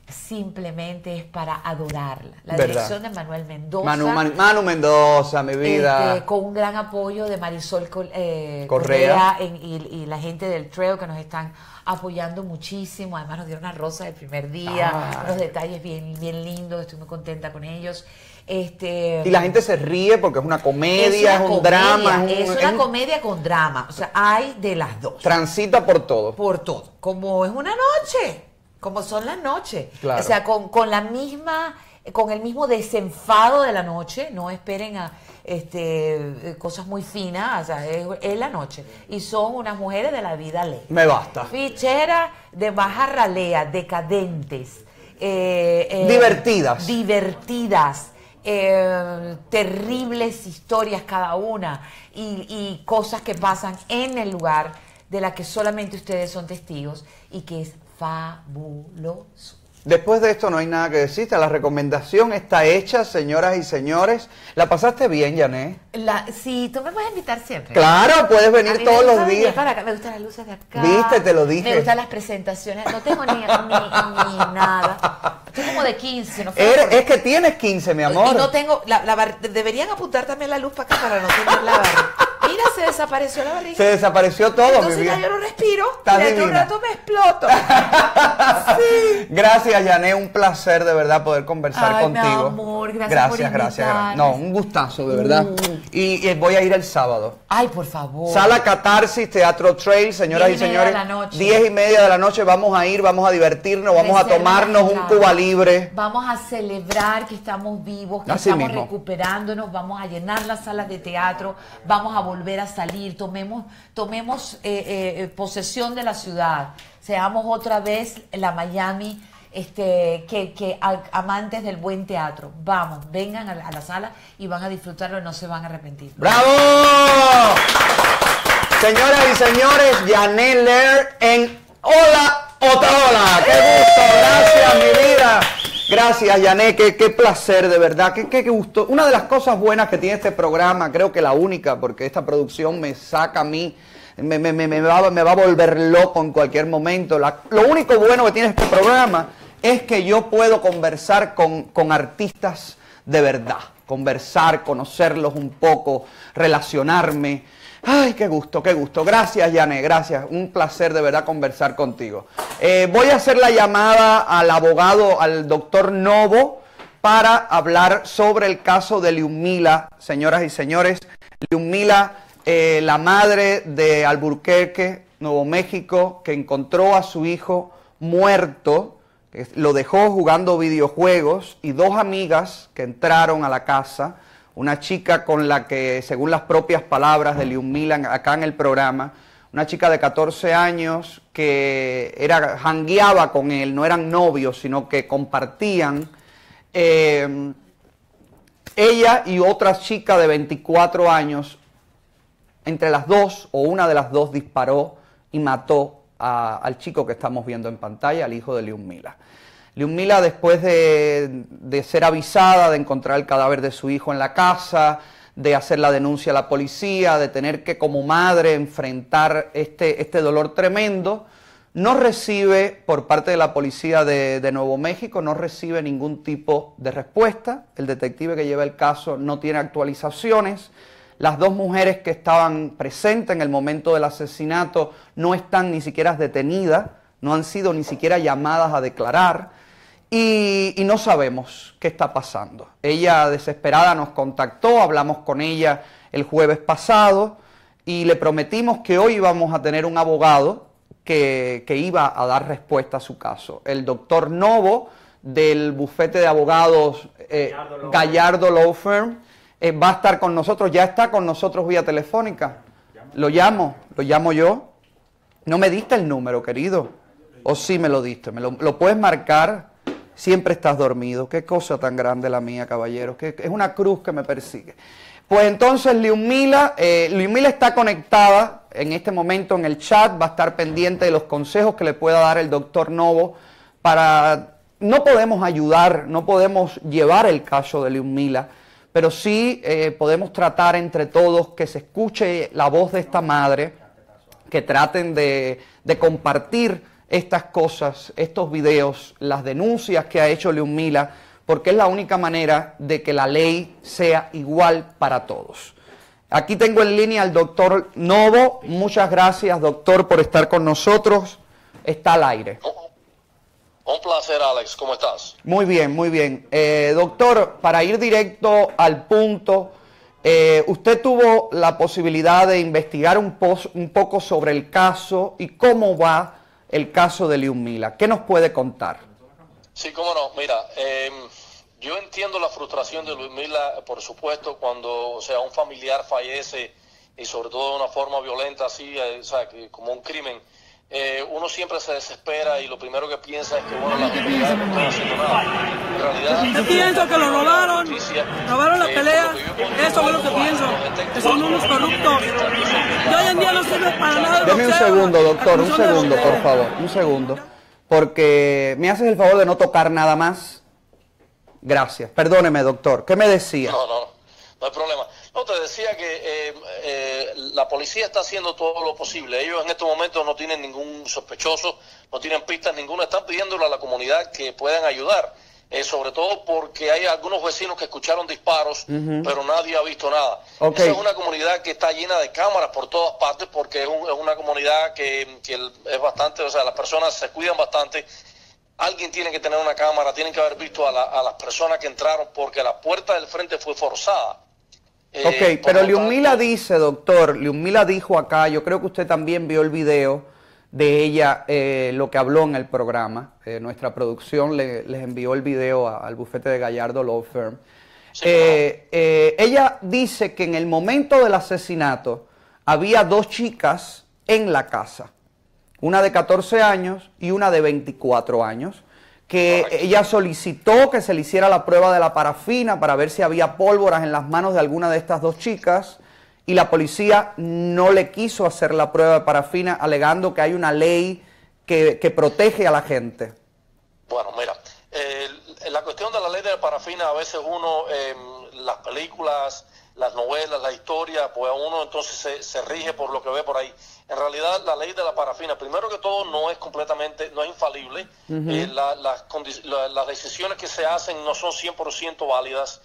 simplemente es para adorarla. La ¿Verdad? dirección de Manuel Mendoza. Manu, Man- Manu Mendoza, mi vida. Este, con un gran apoyo de Marisol eh, Correa. Correa, en- y, y la gente del Trail que nos están apoyando muchísimo. Además nos dieron una rosa el primer día, Ah. unos detalles bien, bien lindos. Estoy muy contenta con ellos. Este, Y la gente se ríe porque es una comedia, es, una un comedia, drama, es, es un- una es comedia con drama. O sea, hay de las dos. transita por todo. Por todo. Como es una noche. Como son las noches. Claro. O sea, con, con la misma, con el mismo desenfado de la noche. No esperen a este cosas muy finas. O sea, es, es la noche. Y son unas mujeres de la vida ley. Me basta. Ficheras de baja ralea, decadentes. eh, eh, Divertidas. Divertidas. Eh, terribles historias cada una y, y cosas que pasan en el lugar de la que solamente ustedes son testigos y que es fabuloso. Después de esto no hay nada que decirte. La recomendación está hecha, señoras y señores. ¿La pasaste bien, Jané? La, sí, tú me puedes invitar siempre. Claro, puedes A venir mí todos me los gusta días. para acá, me gustan las luces de acá. Viste, te lo dije. Me gustan las presentaciones. No tengo ni, ni, ni nada. Estoy como de 15, no Eres- por- es que tienes 15, mi amor. Y no tengo, la, la bar- deberían apuntar también la luz para acá para no tener la barriga. Mira, se desapareció la barriga. Se desapareció todo, mi Entonces vida. ya yo no respiro. Y dentro de un rato me exploto. Gracias, Yané. Un placer de verdad poder conversar Ay, mi contigo. amor, gracias gracias, por gracias, gracias. invitarme. No, un gustazo, de verdad. Y, y voy a ir el sábado. Ay, por favor. Sala Catarsis, Teatro Trail, señoras y, Diez y media señores. de la noche. Diez y media de la noche vamos a ir, vamos a divertirnos, vamos a tomarnos un. Cuba Libre. Vamos a celebrar que estamos vivos, que Así estamos mismo. recuperándonos, vamos a llenar las salas de teatro, vamos a volver a salir, tomemos, tomemos eh, eh, posesión de la ciudad, seamos otra vez la Miami. Este, que, que amantes del buen teatro, vamos, vengan a la, sala y van a disfrutarlo y no se van a arrepentir. ¡Bravo! Señoras y señores, Yané Lear en Hola Otaola. ¡Qué gusto! Gracias, mi vida. Gracias, Yané. Qué, qué placer, de verdad. Qué, qué gusto. Una de las cosas buenas que tiene este programa, creo que la única, porque esta producción me saca a mí, me, me- me- me va, me va a volver loco en cualquier momento. La- lo único bueno que tiene este programa es que yo puedo conversar con, con artistas de verdad. Conversar, conocerlos un poco, relacionarme. Ay, qué gusto, qué gusto. Gracias, Yane, gracias. Un placer de verdad conversar contigo. Eh, voy a hacer la llamada al abogado, al doctor Novo, para hablar sobre el caso de Liumila, señoras y señores. Liumila, eh, la madre de Alburquerque, Nuevo México, que encontró a su hijo muerto, lo dejó jugando videojuegos, y dos amigas que entraron a la casa una chica con la que, según las propias palabras de Lium Milan acá en el programa, una chica de 14 años que era, jangueaba con él, no eran novios, sino que compartían. Eh, ella y otra chica de 24 años, entre las dos o una de las dos disparó y mató al chico que estamos viendo en pantalla, al hijo de Liumila. Liumila, después de, de ser avisada de encontrar el cadáver de su hijo en la casa, de hacer la denuncia a la policía, de tener que como madre enfrentar este, este dolor tremendo, no recibe por parte de la policía de, Nuevo México, no recibe ningún tipo de respuesta. El detective que lleva el caso no tiene actualizaciones. Las dos mujeres que estaban presentes en el momento del asesinato no están ni siquiera detenidas, no han sido ni siquiera llamadas a declarar y, no sabemos qué está pasando. Ella desesperada nos contactó, hablamos con ella el jueves pasado y le prometimos que hoy íbamos a tener un abogado que, iba a dar respuesta a su caso. El doctor Novo del bufete de abogados eh, Gallardo Law Firm eh, va a estar con nosotros, ya está con nosotros vía telefónica. Lo llamo, lo llamo yo. No me diste el número, querido. O sí me lo diste, me lo, lo puedes marcar siempre estás dormido. Qué cosa tan grande la mía, caballero. Que es una cruz que me persigue. Pues entonces Liumila, eh, Liumila está conectada en este momento en el chat, va a estar pendiente de los consejos que le pueda dar el doctor Novo para... No podemos ayudar, no podemos llevar el caso de Liumila, pero sí eh, podemos tratar entre todos que se escuche la voz de esta madre, que traten de, de compartir estas cosas, estos videos, las denuncias que ha hecho León Mila, porque es la única manera de que la ley sea igual para todos. Aquí tengo en línea al doctor Novo. Muchas gracias, doctor, por estar con nosotros. Está al aire. Un placer, Alex. ¿Cómo estás? Muy bien, muy bien. Eh, doctor, para ir directo al punto, eh, usted tuvo la posibilidad de investigar un, un poco sobre el caso y cómo va el caso de Lium Mila. ¿Qué nos puede contar? Sí, cómo no. Mira, em, yo entiendo la frustración de Luis Mila, por supuesto, cuando o sea, un familiar fallece y sobre todo de una forma violenta así, eh, como un crimen. Eh, uno siempre se desespera y lo primero que piensa es que bueno, las autoridades no están haciendo nada. En realidad, yo pienso que lo robaron, robaron la pelea, eso es lo que pienso, que son unos corruptos. Yo hoy en día no sirve para nada. Deme un segundo, doctor, un segundo, por favor, un segundo. Porque me haces el favor de no tocar nada más. Gracias. Perdóneme, doctor. ¿Qué me decía? No, no, no hay problema. No, te decía que eh, eh, la policía está haciendo todo lo posible. Ellos en estos momentos no tienen ningún sospechoso, no tienen pistas ninguna. Están pidiéndole a la comunidad que puedan ayudar. Eh, sobre todo porque hay algunos vecinos que escucharon disparos, pero nadie ha visto nada. Esa es una comunidad que está llena de cámaras por todas partes porque es, una comunidad que, es bastante, o sea, las personas se cuidan bastante. Alguien tiene que tener una cámara, tienen que haber visto a, a las personas que entraron porque la puerta del frente fue forzada. Eh, ok, pero Liumila dice, doctor, Liumila dijo acá, yo creo que usted también vio el video de ella, eh, lo que habló en el programa. Eh, nuestra producción les envió el video al bufete de Gallardo Law Firm. ella dice que en el momento del asesinato había dos chicas en la casa, una de 14 años y una de 24 años que ella solicitó que se le hiciera la prueba de la parafina para ver si había pólvoras en las manos de alguna de estas dos chicas y la policía no le quiso hacer la prueba de parafina alegando que hay una ley que, protege a la gente. Bueno, mira, la cuestión de la ley de la parafina a veces uno, en las películas, las novelas, la historia, pues uno entonces se, se rige por lo que ve por ahí en realidad la ley de la parafina, primero que todo, no es completamente, no es infalible. Eh, las decisiones que se hacen no son 100% válidas.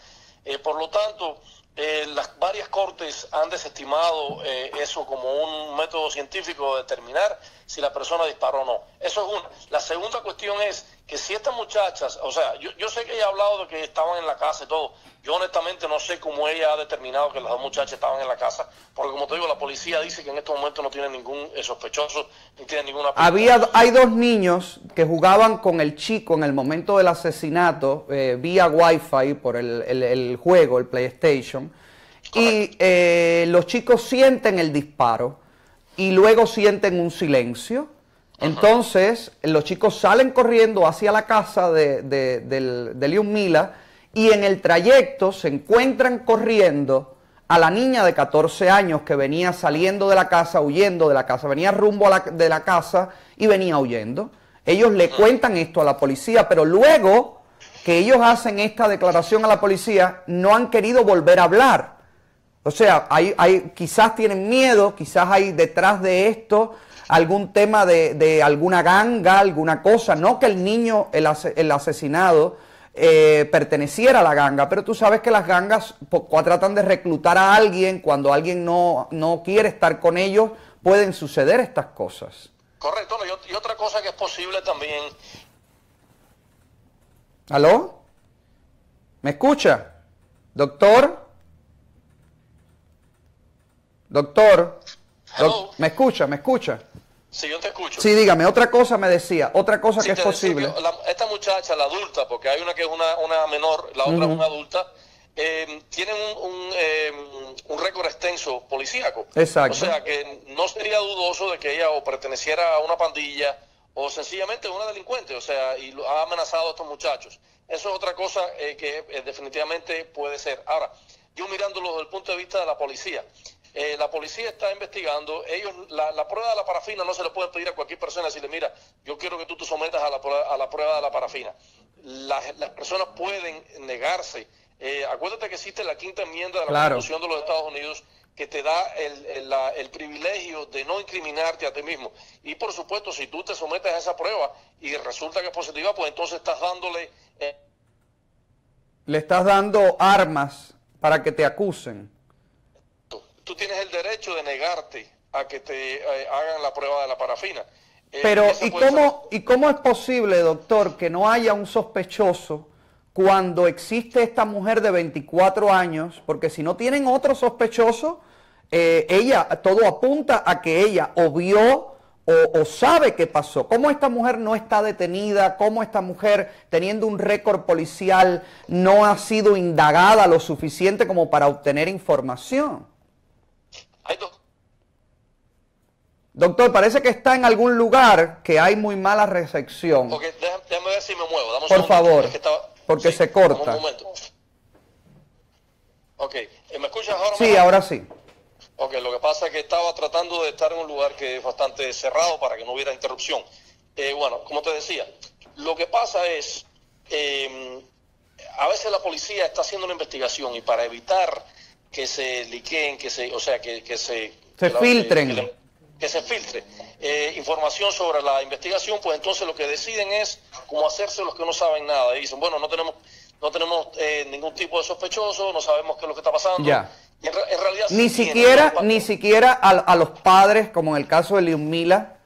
Eh, por lo tanto, eh, las varias cortes han desestimado eso como un método científico de determinar si la persona disparó o no. Eso es una. La segunda cuestión es que si estas muchachas, o sea, yo, yo sé que ella ha hablado de que estaban en la casa y todo, yo honestamente no sé cómo ella ha determinado que las dos muchachas estaban en la casa, porque como te digo, la policía dice que en estos momentos no tiene ningún eh, sospechoso, ni tiene ninguna... Había, hay dos niños que jugaban con el chico en el momento del asesinato eh, vía Wi-Fi por el, el, juego, el PlayStation, y eh, los chicos sienten el disparo y luego sienten un silencio. Entonces, los chicos salen corriendo hacia la casa de, de, de, Mila y en el trayecto se encuentran corriendo a la niña de 14 años que venía saliendo de la casa, huyendo de la casa, venía rumbo a la, de la casa y venía huyendo. Ellos le cuentan esto a la policía, pero luego que ellos hacen esta declaración a la policía, no han querido volver a hablar. O sea, hay, hay, quizás tienen miedo, quizás hay detrás de esto algún tema de, alguna ganga, alguna cosa. No que el niño, el, el asesinado, eh, perteneciera a la ganga, pero tú sabes que las gangas tratan de reclutar a alguien, cuando alguien no, no quiere estar con ellos, pueden suceder estas cosas. Correcto, y otra cosa que es posible también. ¿Aló? ¿Me escucha? ¿Doctor? Doctor, ¿me escucha? ¿Me escucha? Sí, yo te escucho. Sí, dígame, otra cosa me decía, otra cosa que es posible. esta muchacha, la adulta, porque hay una que es una, una menor, la otra es una adulta, eh, tienen un, eh, un, récord extenso policíaco. Exacto. O sea que no sería dudoso de que ella o perteneciera a una pandilla o sencillamente una delincuente, o sea, y ha amenazado a estos muchachos. Eso es otra cosa eh, que definitivamente puede ser. Ahora, yo mirándolo desde el punto de vista de la policía, eh, la policía está investigando, ellos, la, prueba de la parafina no se le puede pedir a cualquier persona decirle, mira, yo quiero que tú te sometas a la, a la prueba de la parafina. Las, personas pueden negarse. Eh, acuérdate que existe la quinta enmienda de la Constitución de los Estados Unidos que te da el, privilegio de no incriminarte a ti mismo. Y por supuesto, si tú te sometes a esa prueba y resulta que es positiva, pues entonces estás dándole... Eh, le estás dando armas para que te acusen tú tienes el derecho de negarte a que te eh, hagan la prueba de la parafina. Eh, Pero, ¿y cómo, ¿y cómo es posible, doctor, que no haya un sospechoso cuando existe esta mujer de 24 años? Porque si no tienen otro sospechoso, eh, ella, todo apunta a que ella o vio o, o, sabe qué pasó. ¿Cómo esta mujer no está detenida? ¿Cómo esta mujer, teniendo un récord policial, no ha sido indagada lo suficiente como para obtener información? Doctor, parece que está en algún lugar que hay muy mala recepción. Ok, déjame, ver si me muevo. Por favor, porque se corta. Un momento. Ok, ¿eh, ¿me escuchas ahora? Sí, ahora sí. Ok, lo que pasa es que estaba tratando de estar en un lugar que es bastante cerrado para que no hubiera interrupción. Eh, bueno, como te decía, lo que pasa es, eh, a veces la policía está haciendo una investigación y para evitar que se liqueen, que se, o sea, que, que se... Se filtren. Que, se filtre eh, información sobre la investigación, pues entonces lo que deciden es como hacerse los que no saben nada. Y dicen, bueno, no tenemos no tenemos eh, ningún tipo de sospechoso, no sabemos qué es lo que está pasando. Ya. en, realidad ni siquiera, ni siquiera a, a, los padres, como en el caso de Liumila,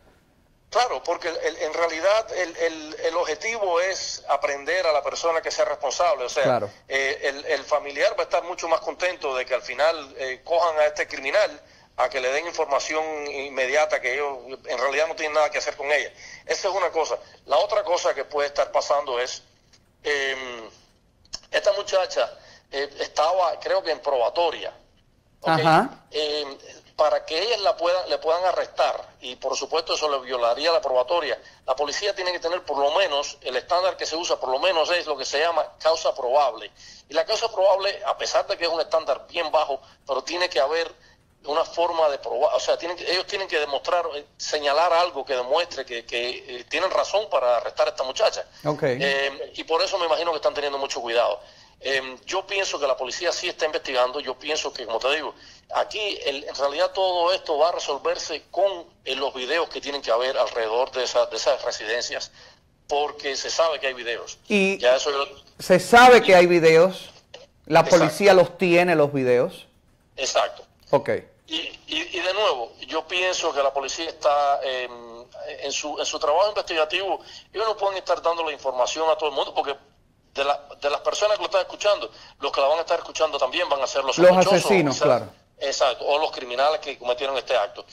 Claro, porque en realidad el, objetivo es aprender a la persona que sea responsable. O sea, eh, el, familiar va a estar mucho más contento de que al final eh, cojan a este criminal a que le den información inmediata que ellos en realidad no tienen nada que hacer con ella. Esa es una cosa. La otra cosa que puede estar pasando es, em, esta muchacha eh, estaba creo que en probatoria. Ajá. Em, para que ellas la puedan, le puedan arrestar, y por supuesto eso le violaría la probatoria, la policía tiene que tener por lo menos, el estándar que se usa por lo menos es lo que se llama causa probable. Y la causa probable, a pesar de que es un estándar bien bajo, pero tiene que haber una forma de probar, o sea, tienen, ellos tienen que demostrar, eh, señalar algo que demuestre que, que eh, tienen razón para arrestar a esta muchacha. Eh, y por eso me imagino que están teniendo mucho cuidado. yo pienso que la policía sí está investigando, yo pienso que, como te digo, Aquí en realidad todo esto va a resolverse con eh, los videos que tienen que haber alrededor de, de esas residencias, porque se sabe que hay videos. Y se sabe que hay videos, la policía los tiene los videos. Exacto. Ok. Y, y, de nuevo, yo pienso que la policía está em, en, su, en su trabajo investigativo, ellos no pueden estar dando la información a todo el mundo porque de, la, de las personas que lo están escuchando, los que la van a estar escuchando también van a ser los, los asesinos, claro Exacto, o los criminales que cometieron este acto.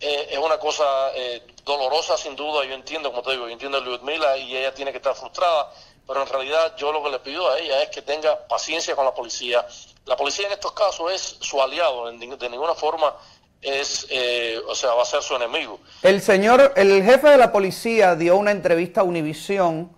Eh, es una cosa eh, dolorosa sin duda, yo entiendo, como te digo, yo entiendo a Ludmila y ella tiene que estar frustrada, pero en realidad yo lo que le pido a ella es que tenga paciencia con la policía. La policía en estos casos es su aliado, de ninguna forma es, eh, o sea, va a ser su enemigo. El señor, el jefe de la policía dio una entrevista a Univisión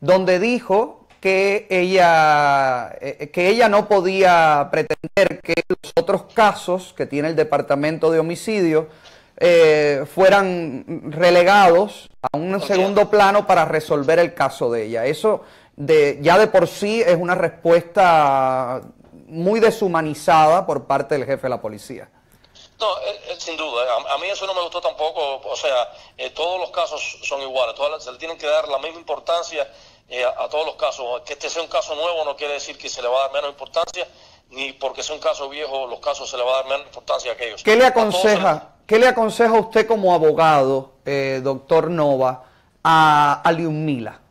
donde dijo que ella, eh, que ella no podía pretender que los otros casos que tiene el Departamento de Homicidio eh, fueran relegados a un segundo plano para resolver el caso de ella. Eso de, ya de por sí es una respuesta muy deshumanizada por parte del jefe de la policía. No, eh, eh, sin duda. A, mí eso no me gustó tampoco. O sea, eh, todos los casos son iguales. Todas, se le tienen que dar la misma importancia a, todos los casos. Que este sea un caso nuevo no quiere decir que se le va a dar menos importancia, ni porque sea un caso viejo, los casos se le va a dar menos importancia a aquellos. ¿Qué le aconseja, ¿qué le aconseja usted como abogado, doctor Nova, a, a Mila?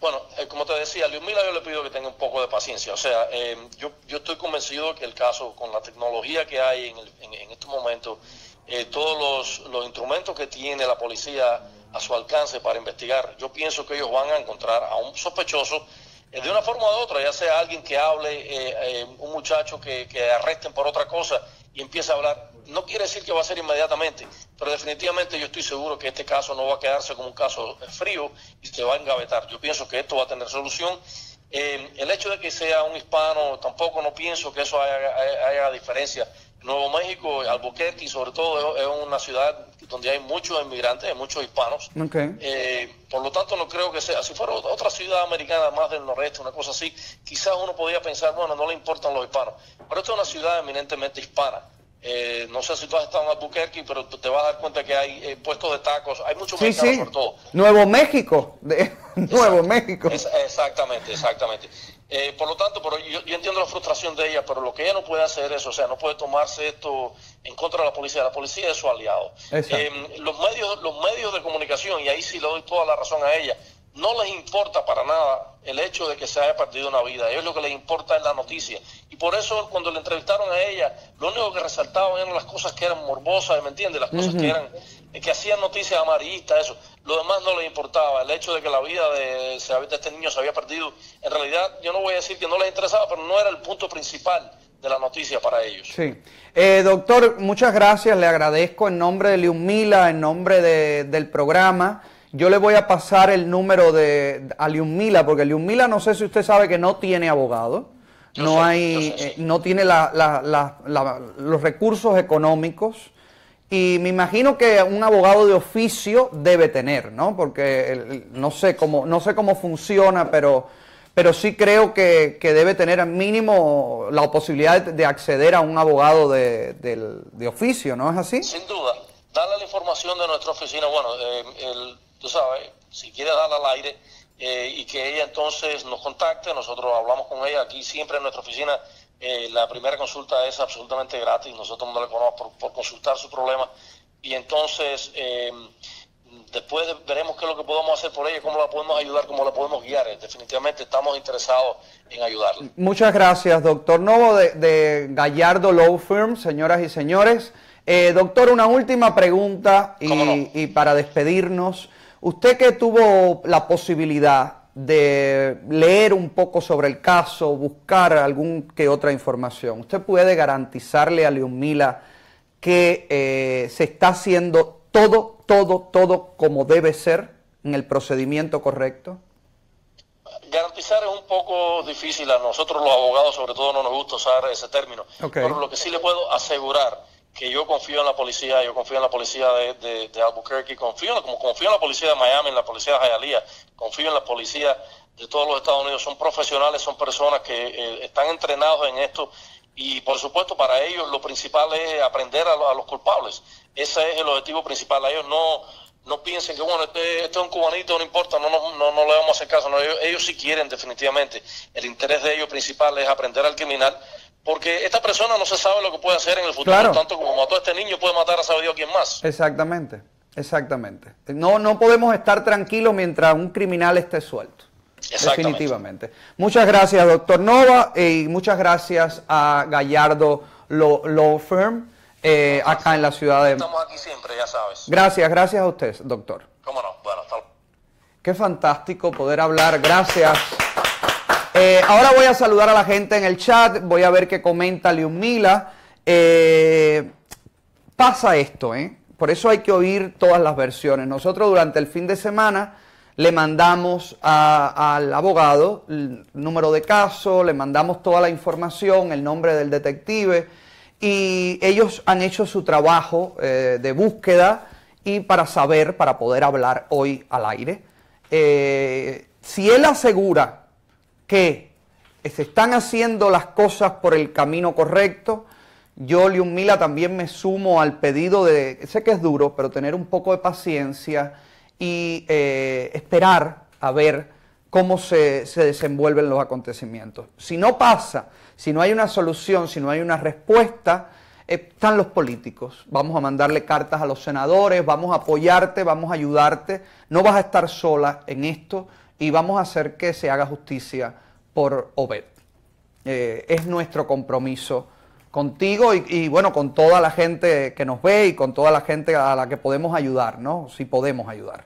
Bueno, eh, como te decía, a Mila yo le pido que tenga un poco de paciencia. O sea, eh, yo, yo estoy convencido que el caso, con la tecnología que hay en, en, en estos momentos, eh, todos los, los, instrumentos que tiene la policía a su alcance para investigar, yo pienso que ellos van a encontrar a un sospechoso de una forma u otra, ya sea alguien que hable, un muchacho que, que arresten por otra cosa y empiece a hablar no quiere decir que va a ser inmediatamente, pero definitivamente yo estoy seguro que este caso no va a quedarse como un caso frío y se va a engavetar. Yo pienso que esto va a tener solución. Eh, el hecho de que sea un hispano, tampoco no pienso que eso haya, diferencia. Nuevo México, Albuquerque, sobre todo, es una ciudad donde hay muchos inmigrantes, hay muchos hispanos. Eh, por lo tanto, no creo que sea. Si fuera otra ciudad americana más del noreste, una cosa así, quizás uno podría pensar, bueno, no le importan los hispanos. Pero esta es una ciudad eminentemente hispana. Eh, no sé si tú has estado en Albuquerque, pero te vas a dar cuenta que hay eh, puestos de tacos, hay muchos sí, sí. todo. Nuevo México, de, Nuevo México. exactamente, exactamente. Eh, por lo tanto, pero yo, entiendo la frustración de ella, pero lo que ella no puede hacer es, o sea, no puede tomarse esto en contra de la policía. La policía es su aliado. los medios, los medios de comunicación, y ahí sí le doy toda la razón a ella, no les importa para nada el hecho de que se haya perdido una vida. A ellos lo que les importa es la noticia. Y por eso cuando le entrevistaron a ella, lo único que resaltaban eran las cosas que eran morbosas, ¿me entiendes? Las cosas que eran que hacían noticias amarillistas, eso. Lo demás no les importaba. El hecho de que la vida de, este niño se había perdido, en realidad yo no voy a decir que no les interesaba, pero no era el punto principal de la noticia para ellos. Sí. Eh, doctor, muchas gracias. Le agradezco en nombre de Liumila, en nombre del programa. Yo le voy a pasar el número de a Mila, porque Mila no sé si usted sabe que no tiene abogado, no hay, eh, no tiene los recursos económicos y me imagino que un abogado de oficio debe tener, ¿no? Porque no sé cómo, no sé cómo funciona, pero, pero sí creo que, debe tener al mínimo la posibilidad de, acceder a un abogado de, de, oficio, ¿no es así? Sin duda. Dale la información de nuestra oficina. Bueno, eh, el tú sabes, si quiere darla al aire eh, y que ella entonces nos contacte, nosotros hablamos con ella aquí siempre en nuestra oficina. Eh, la primera consulta es absolutamente gratis, nosotros no le cobramos por, consultar su problema y entonces eh, después veremos qué es lo que podemos hacer por ella, cómo la podemos ayudar, cómo la podemos guiar. Definitivamente estamos interesados en ayudarla. Muchas gracias, doctor Novo de, de Gallardo Law Firm, señoras y señores. doctor, una última pregunta y para despedirnos. Usted que tuvo la posibilidad de leer un poco sobre el caso, buscar algún que otra información, ¿usted puede garantizarle a Mila que eh, se está haciendo todo, todo, todo como debe ser en el procedimiento correcto? Garantizar es un poco difícil, a nosotros los abogados sobre todo no nos gusta usar ese término, pero lo que sí le puedo asegurar que yo confío en la policía, yo confío en la policía de, Albuquerque, confío, como confío en la policía de Miami, en la policía de Hialeah, confío en la policía de todos los Estados Unidos, son profesionales, son personas que eh, están entrenados en esto y por supuesto para ellos lo principal es aprender a, los culpables, ese es el objetivo principal, a ellos no no piensen que bueno, este, este, es un cubanito, no importa, no, no, no, le vamos a hacer caso, ellos, ellos sí quieren definitivamente, el interés de ellos principal es aprender al criminal porque esta persona no se sabe lo que puede hacer en el futuro, tanto como mató a este niño, puede matar a saber Dios quién más. Exactamente, exactamente. No, no podemos estar tranquilos mientras un criminal esté suelto. Definitivamente. Muchas gracias, doctor Nova, y muchas gracias a Gallardo Law, Firm, eh, acá en la ciudad de... Estamos aquí siempre, ya sabes. Gracias, gracias a usted, doctor. Cómo no, bueno, hasta Qué fantástico poder hablar, gracias. Eh, ahora voy a saludar a la gente en el chat, voy a ver qué comenta Liumila. Eh, pasa esto, ¿eh? Por eso hay que oír todas las versiones. Nosotros durante el fin de semana le mandamos al abogado el número de caso, le mandamos toda la información, el nombre del detective, y ellos han hecho su trabajo eh, de búsqueda y para saber, para poder hablar hoy al aire. Eh, si él asegura que se están haciendo las cosas por el camino correcto, yo, Leon Mila, también me sumo al pedido de, sé que es duro, pero tener un poco de paciencia y eh, esperar a ver cómo se, desenvuelven los acontecimientos. Si no pasa, si no hay una solución, si no hay una respuesta, eh, están los políticos. Vamos a mandarle cartas a los senadores, vamos a apoyarte, vamos a ayudarte. No vas a estar sola en esto y vamos a hacer que se haga justicia por Obed. Eh, es nuestro compromiso contigo y, bueno, con toda la gente que nos ve y con toda la gente a la que podemos ayudar, ¿no? Si podemos ayudar.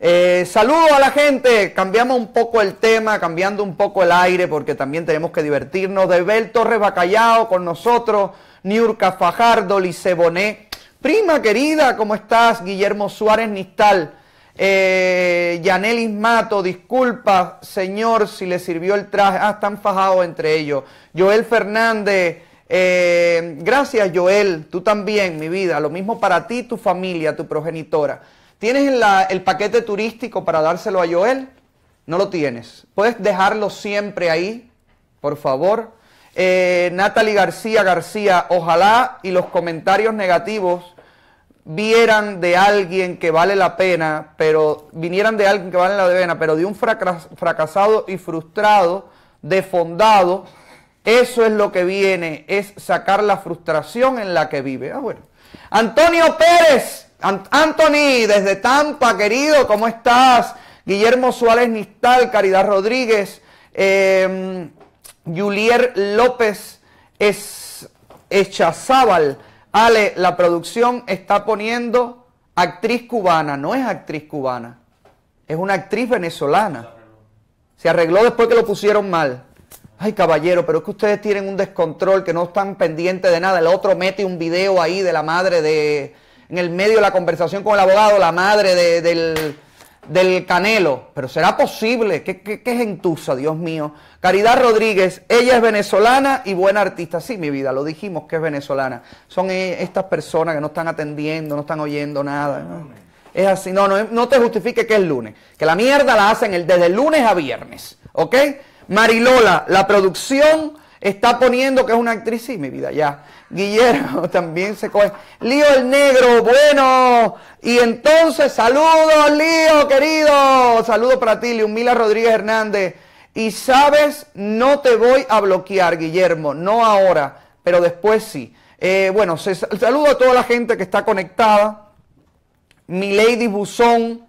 Eh, saludo a la gente, cambiamos un poco el tema, cambiando un poco el aire, porque también tenemos que divertirnos. De Bel Torres Bacallao con nosotros, Niurka Fajardo, Lice Bonet. Prima querida, ¿cómo estás? Guillermo Suárez Nistal. Eh, Yanelis Mato, disculpa, señor, si le sirvió el traje. Ah, están fajados entre ellos. Joel Fernández. Eh, gracias, Joel. Tú también, mi vida. Lo mismo para ti, tu familia, tu progenitora. ¿Tienes el paquete turístico para dárselo a Joel? No lo tienes. ¿Puedes dejarlo siempre ahí, por favor? Eh, Natalie García García, ojalá y los comentarios negativos vieran de alguien que vale la pena, pero vinieran de alguien que vale la pena, pero de un fracasado y frustrado, defondado, eso es lo que viene, es sacar la frustración en la que vive. Ah, bueno. Antonio Pérez, Anthony, desde Tampa, querido, ¿cómo estás? Guillermo Suárez Nistal, Caridad Rodríguez, eh, Julier López es, Echazábal. Ale, la producción está poniendo actriz cubana, no es actriz cubana, es una actriz venezolana. Se arregló después que lo pusieron mal. Ay, caballero, pero es que ustedes tienen un descontrol, que no están pendientes de nada. El otro mete un video ahí de la madre de, en el medio de la conversación con el abogado, la madre del, del Canelo. Pero ¿será posible? ¿Qué, qué, qué gentuza, Dios mío? Caridad Rodríguez, ella es venezolana y buena artista. Sí, mi vida, lo dijimos que es venezolana. Son eh, estas personas que no están atendiendo, no están oyendo nada. Es así, no, no, no te justifique que es lunes. Que la mierda la hacen el, desde lunes a viernes, ¿ok? Marilola, la producción está poniendo que es una actriz, sí, mi vida, ya. Guillermo también se coge. Lío el negro, bueno. Y entonces, saludos, Lío, querido. Saludos para ti, Mila Rodríguez Hernández. Y sabes, no te voy a bloquear, Guillermo, no ahora, pero después sí. Eh, bueno, saludo a toda la gente que está conectada. Mi Lady Buzón,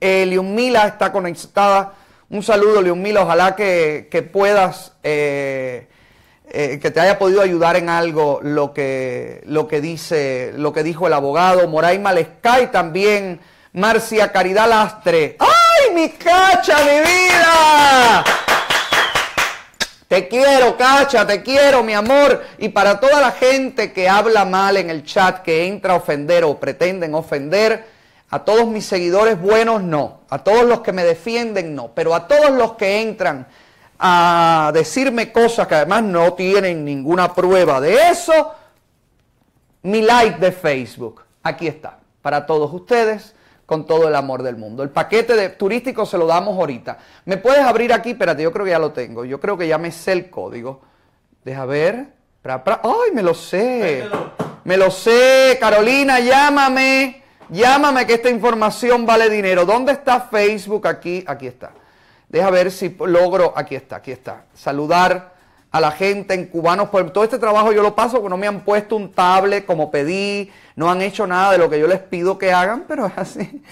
eh, Mila está conectada un saludo, León Mila. Ojalá que, puedas, eh, eh, que te haya podido ayudar en algo lo que, lo que dice, lo que dijo el abogado. Moray Malescay también. Marcia Caridad Lastre. ¡Ay, mi cacha, mi vida! Te quiero, Cacha, te quiero, mi amor. Y para toda la gente que habla mal en el chat, que entra a ofender o pretenden ofender, a todos mis seguidores buenos no, a todos los que me defienden no, pero a todos los que entran a decirme cosas que además no tienen ninguna prueba de eso, mi like de Facebook, aquí está, para todos ustedes, con todo el amor del mundo. El paquete de turístico se lo damos ahorita. ¿Me puedes abrir aquí? Espérate, yo creo que ya lo tengo. Yo creo que ya me sé el código. Deja ver. ¡Ay, me lo sé! Me lo sé. Carolina, llámame. Llámame que esta información vale dinero. ¿Dónde está Facebook? Aquí, aquí está. Deja ver si logro. Aquí está, aquí está. Saludar a la gente en cubanos. Por todo este trabajo yo lo paso porque no me han puesto un tablet como pedí. No han hecho nada de lo que yo les pido que hagan, pero es así.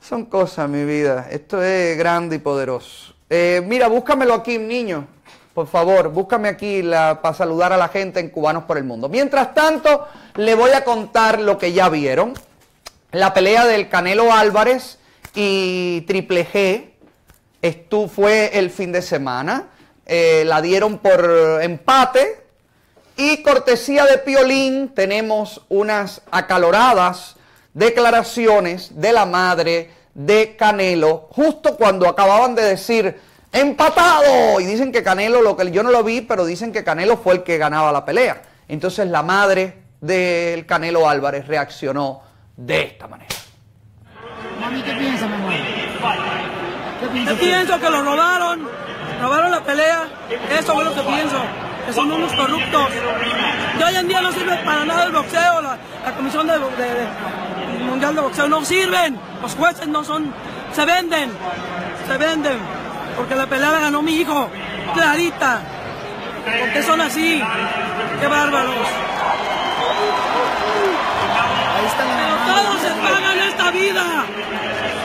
Son cosas, mi vida. Esto es grande y poderoso. Eh, mira, búscamelo aquí, niño. Por favor, búscame aquí para saludar a la gente en Cubanos por el Mundo. Mientras tanto, le voy a contar lo que ya vieron la pelea del Canelo Álvarez y Triple G esto fue el fin de semana. Eh, la dieron por empate Y cortesía de Piolín, tenemos unas acaloradas declaraciones de la madre de Canelo, justo cuando acababan de decir empatado. Y dicen que Canelo, lo que yo no lo vi, pero dicen que Canelo fue el que ganaba la pelea. Entonces la madre del Canelo Álvarez reaccionó de esta manera. Mami, ¿qué piensa, piensa? pienso que lo robaron, robaron la pelea. Eso es lo que pienso que son unos corruptos. Y hoy en día no sirve para nada el boxeo, la, Comisión de, Mundial de Boxeo no sirven. Los jueces no son, se venden, se venden. Porque la pelea la ganó mi hijo, clarita. Porque son así? ¡Qué bárbaros! Pero todos se pagan esta vida.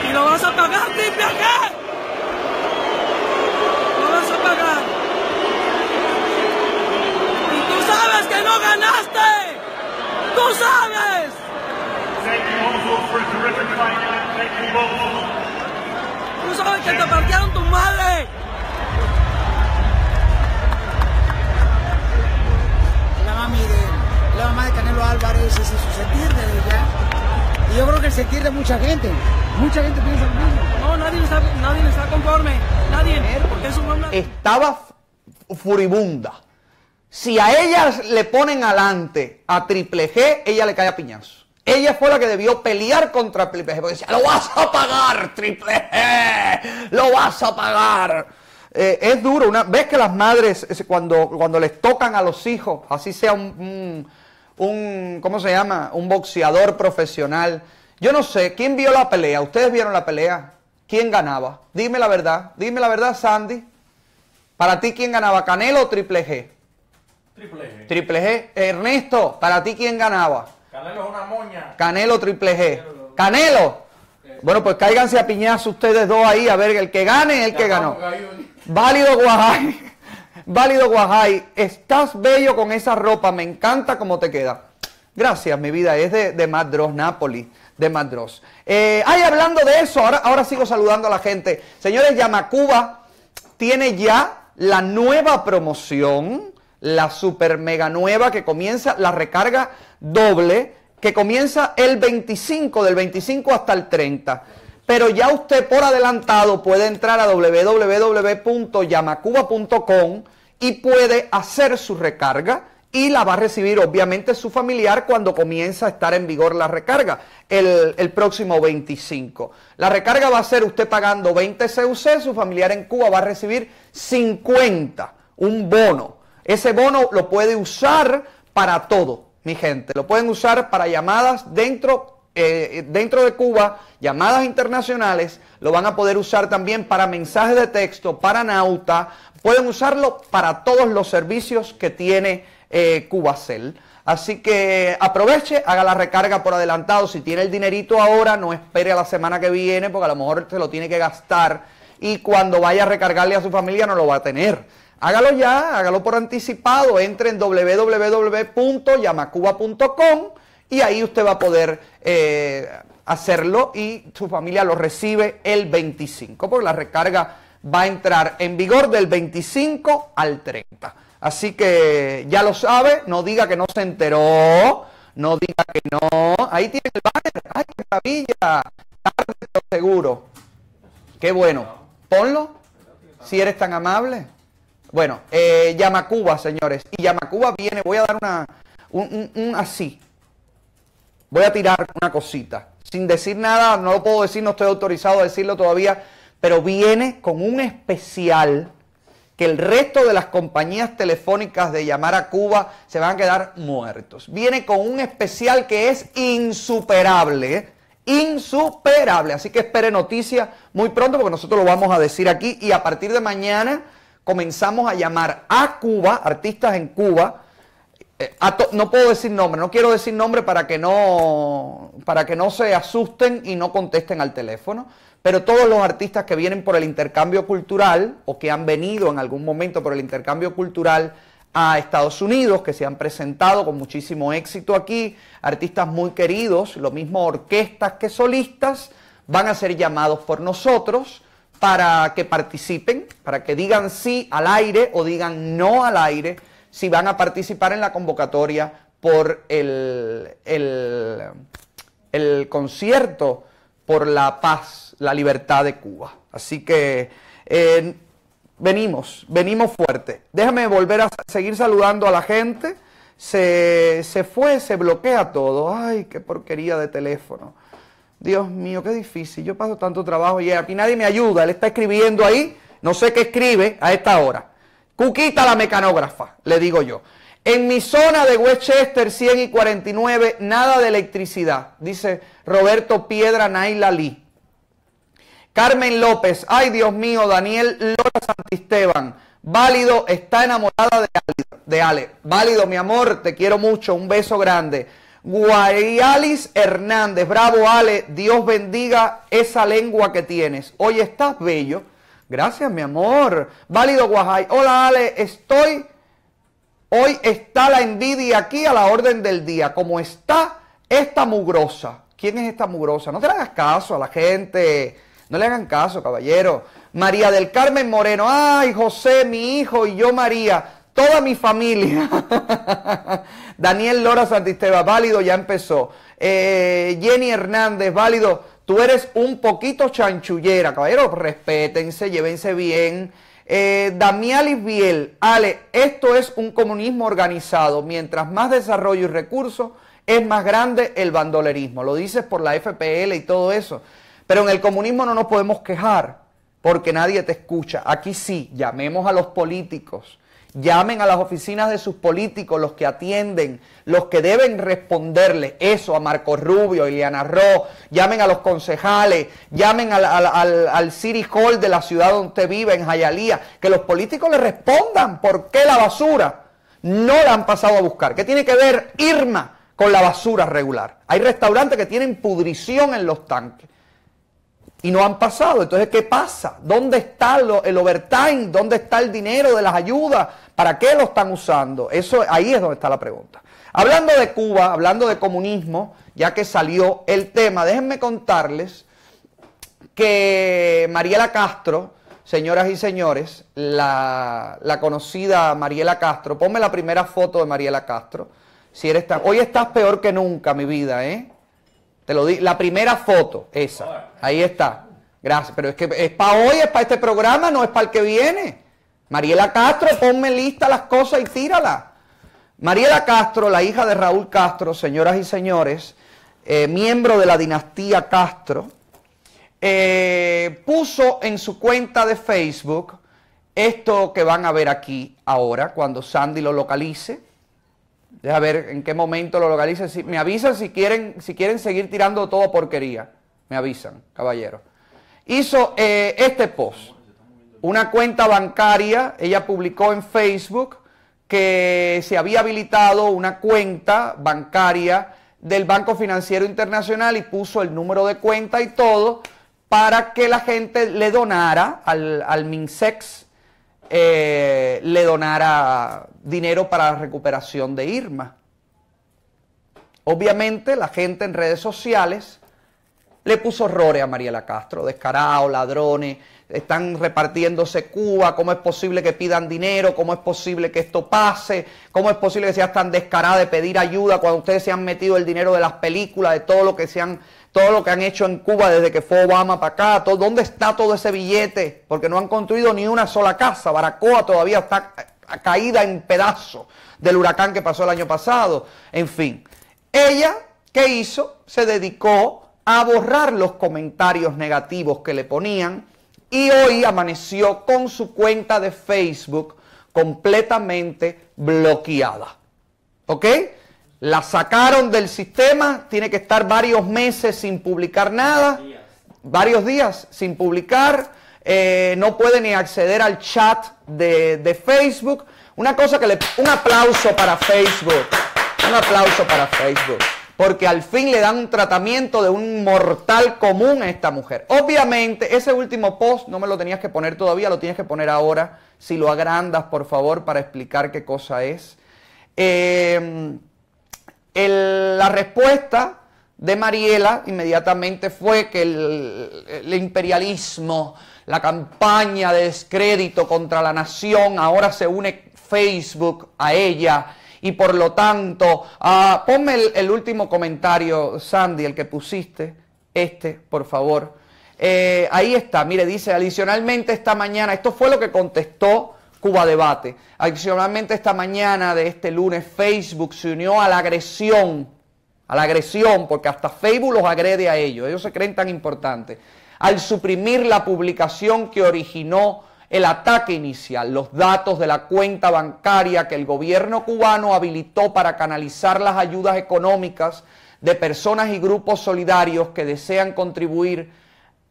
Y lo vas a pagar, triple A pagar. sabes que no ganaste. Tú sabes. Tú sabes que te partieron tu madre. La mami de la mamá de Canelo Álvarez ese es su sentir de ella. Y yo creo que el sentir de mucha gente. Mucha gente piensa lo mismo. Nadie está, está conforme. Nadie. Porque es un Estaba furibunda si a ella le ponen adelante a Triple G, ella le cae a piñazo. Ella fue la que debió pelear contra Triple G, porque decía, lo vas a pagar, Triple G, lo vas a pagar. Eh, es duro, una, ves que las madres cuando, cuando les tocan a los hijos, así sea un, un, ¿cómo se llama? Un boxeador profesional. Yo no sé, ¿quién vio la pelea? ¿Ustedes vieron la pelea? ¿Quién ganaba? Dime la verdad, dime la verdad, Sandy. Para ti, ¿quién ganaba? ¿Canelo o Triple G? Triple G. Triple G. Ernesto, ¿para ti quién ganaba? Canelo es una moña. Canelo Triple G. Canelo. Bueno, pues cáiganse a piñazo ustedes dos ahí a ver el que gane el que ganó. Válido Guajay. Válido Guajay. Estás bello con esa ropa. Me encanta cómo te queda. Gracias, mi vida. Es de, de Madros, Napoli. De Madros. Eh, ay, hablando de eso, ahora, ahora sigo saludando a la gente. Señores, Yamacuba tiene ya la nueva promoción la super mega nueva que comienza la recarga doble, que comienza el 25, del 25 hasta el 30. Pero ya usted por adelantado puede entrar a www.yamacuba.com y puede hacer su recarga y la va a recibir obviamente su familiar cuando comienza a estar en vigor la recarga el, el, próximo 25. La recarga va a ser usted pagando 20 CUC, su familiar en Cuba va a recibir 50, un bono. Ese bono lo puede usar para todo, mi gente. Lo pueden usar para llamadas dentro, eh, dentro de Cuba, llamadas internacionales. Lo van a poder usar también para mensajes de texto, para Nauta. Pueden usarlo para todos los servicios que tiene eh, Cubacel. Así que aproveche, haga la recarga por adelantado. Si tiene el dinerito ahora, no espere a la semana que viene, porque a lo mejor se lo tiene que gastar. Y cuando vaya a recargarle a su familia, no lo va a tener. Hágalo ya, hágalo por anticipado, entre en www.yamacuba.com y ahí usted va a poder eh, hacerlo y su familia lo recibe el 25, porque la recarga va a entrar en vigor del 25 al 30. Así que ya lo sabe, no diga que no se enteró, no diga que no. Ahí tiene el banner, ¡ay, qué maravilla! Tarde, seguro. Qué bueno. Ponlo, si eres tan amable. Bueno, eh, Yamacuba, señores. Y Yamacuba viene, voy a dar una, un, así. Voy a tirar una cosita. Sin decir nada, no lo puedo decir, no estoy autorizado a decirlo todavía, pero viene con un especial que el resto de las compañías telefónicas de llamar a Cuba se van a quedar muertos. Viene con un especial que es insuperable, ¿eh? insuperable. Así que espere noticias muy pronto porque nosotros lo vamos a decir aquí y a partir de mañana comenzamos a llamar a Cuba, artistas en Cuba, eh, no puedo decir nombre, no quiero decir nombre para que no, para que no se asusten y no contesten al teléfono, pero todos los artistas que vienen por el intercambio cultural o que han venido en algún momento por el intercambio cultural a Estados Unidos, que se han presentado con muchísimo éxito aquí, artistas muy queridos, lo mismo orquestas que solistas, van a ser llamados por nosotros para que participen, para que digan sí al aire o digan no al aire, si van a participar en la convocatoria por el, el, concierto por la paz, la libertad de Cuba. Así que eh, venimos, venimos fuerte. Déjame volver a seguir saludando a la gente. Se, se fue, se bloquea todo. Ay, qué porquería de teléfono. Dios mío, qué difícil. Yo paso tanto trabajo y aquí nadie me ayuda. Él está escribiendo ahí. No sé qué escribe a esta hora. Cuquita la mecanógrafa, le digo yo. En mi zona de Westchester 100 y 49, nada de electricidad, dice Roberto Piedra Naila Lee. Carmen López, ay Dios mío, Daniel Lora Santisteban, válido, está enamorada de Ale. Válido, mi amor, te quiero mucho, un beso grande. Guayalis Hernández, bravo Ale, Dios bendiga esa lengua que tienes. Hoy estás bello. Gracias, mi amor. Válido Guajay. Hola Ale, estoy Hoy está la envidia aquí a la orden del día, como está esta mugrosa. ¿Quién es esta mugrosa? No te hagas caso a la gente, no le hagan caso, caballero. María del Carmen Moreno, ay, José, mi hijo y yo, María, toda mi familia. Daniel Lora Santisteba, válido, ya empezó. Eh, Jenny Hernández, válido, tú eres un poquito chanchullera, caballero, respétense, llévense bien. Eh, Damialis Biel, Ale, esto es un comunismo organizado. Mientras más desarrollo y recursos, es más grande el bandolerismo. Lo dices por la FPL y todo eso. Pero en el comunismo no nos podemos quejar porque nadie te escucha. Aquí sí, llamemos a los políticos Llamen a las oficinas de sus políticos, los que atienden, los que deben responderle eso a Marco Rubio, Ileana Ro, llamen a los concejales, llamen al, al, City Hall de la ciudad donde usted vive, en Jayalía, que los políticos le respondan por qué la basura no la han pasado a buscar. ¿Qué tiene que ver Irma con la basura regular? Hay restaurantes que tienen pudrición en los tanques y no han pasado. Entonces, ¿qué pasa? ¿Dónde está el overtime? ¿Dónde está el dinero de las ayudas? ¿Para qué lo están usando? Eso ahí es donde está la pregunta. Hablando de Cuba, hablando de comunismo, ya que salió el tema, déjenme contarles que Mariela Castro, señoras y señores, la, conocida Mariela Castro, ponme la primera foto de Mariela Castro. Si eres hoy estás peor que nunca, mi vida, ¿eh? Te lo di, la primera foto, esa. Ahí está. Gracias. Pero es que es para hoy, es para este programa, no es para el que viene. Mariela Castro, ponme lista las cosas y tírala. Mariela Castro, la hija de Raúl Castro, señoras y señores, eh, miembro de la dinastía Castro, eh, puso en su cuenta de Facebook esto que van a ver aquí ahora, cuando Sandy lo localice. Deja ver en qué momento lo localice. Si, me avisan si quieren, si quieren seguir tirando todo porquería. Me avisan, caballero. Hizo eh, este post. Una cuenta bancaria, ella publicó en Facebook que se había habilitado una cuenta bancaria del Banco Financiero Internacional y puso el número de cuenta y todo para que la gente le donara al, al MINSEX eh, le donara dinero para la recuperación de Irma. Obviamente la gente en redes sociales le puso horrores a Mariela Castro, descarados, ladrones, están repartiéndose Cuba, cómo es posible que pidan dinero, cómo es posible que esto pase, cómo es posible que sean tan descarada de pedir ayuda cuando ustedes se han metido el dinero de las películas, de todo lo que se han todo lo que han hecho en Cuba desde que fue Obama para acá, todo, ¿dónde está todo ese billete? Porque no han construido ni una sola casa. Baracoa todavía está caída en pedazos del huracán que pasó el año pasado. En fin, ella, ¿qué hizo? Se dedicó a borrar los comentarios negativos que le ponían y hoy amaneció con su cuenta de Facebook completamente bloqueada. ¿Ok? La sacaron del sistema, tiene que estar varios meses sin publicar nada, varios días sin publicar, eh, no puede ni acceder al chat de, Facebook. Una cosa que le... Un aplauso para Facebook, un aplauso para Facebook, porque al fin le dan un tratamiento de un mortal común a esta mujer. Obviamente, ese último post no me lo tenías que poner todavía, lo tienes que poner ahora, si lo agrandas, por favor, para explicar qué cosa es. Eh, la respuesta de Mariela inmediatamente fue que el, imperialismo, la campaña de descrédito contra la nación ahora se une Facebook, a ella. Y por lo tanto, ah, ponme el, el último comentario, Sandy, el que pusiste, este, por favor. Eh, ahí está, mire, dice, adicionalmente esta mañana, esto fue lo que contestó Cuba Debate. Adicionalmente esta mañana de este lunes, Facebook se unió a la agresión, a la agresión, porque hasta Facebook los agrede a ellos, ellos se creen tan importantes, al suprimir la publicación que originó el ataque inicial, los datos de la cuenta bancaria que el gobierno cubano habilitó para canalizar las ayudas económicas de personas y grupos solidarios que desean contribuir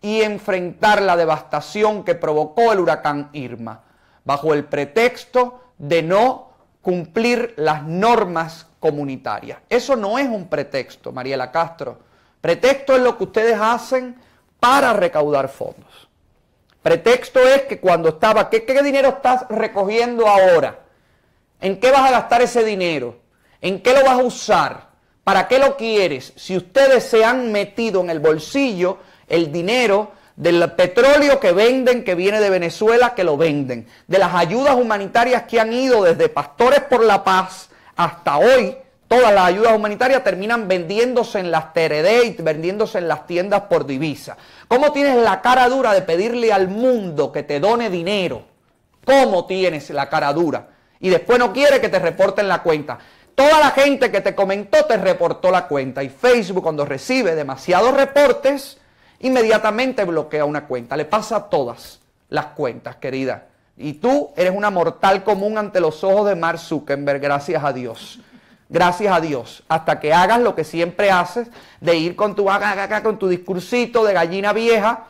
y enfrentar la devastación que provocó el huracán Irma, bajo el pretexto de no cumplir las normas comunitarias. Eso no es un pretexto, Mariela Castro. Pretexto es lo que ustedes hacen para recaudar fondos. Pretexto es que cuando estaba, ¿qué, qué dinero estás recogiendo ahora? ¿En qué vas a gastar ese dinero? ¿En qué lo vas a usar? ¿Para qué lo quieres? Si ustedes se han metido en el bolsillo el dinero del petróleo que venden, que viene de Venezuela, que lo venden, de las ayudas humanitarias que han ido desde Pastores por la Paz hasta hoy, todas las ayudas humanitarias terminan vendiéndose en las TRD y vendiéndose en las tiendas por divisa. ¿Cómo tienes la cara dura de pedirle al mundo que te done dinero? ¿Cómo tienes la cara dura? Y después no quiere que te reporten la cuenta. Toda la gente que te comentó te reportó la cuenta y Facebook cuando recibe demasiados reportes, inmediatamente bloquea una cuenta. Le pasa a todas las cuentas, querida. Y tú eres una mortal común ante los ojos de Mark Zuckerberg, gracias a Dios. Gracias a Dios. Hasta que hagas lo que siempre haces, de ir con tu, con tu discursito de gallina vieja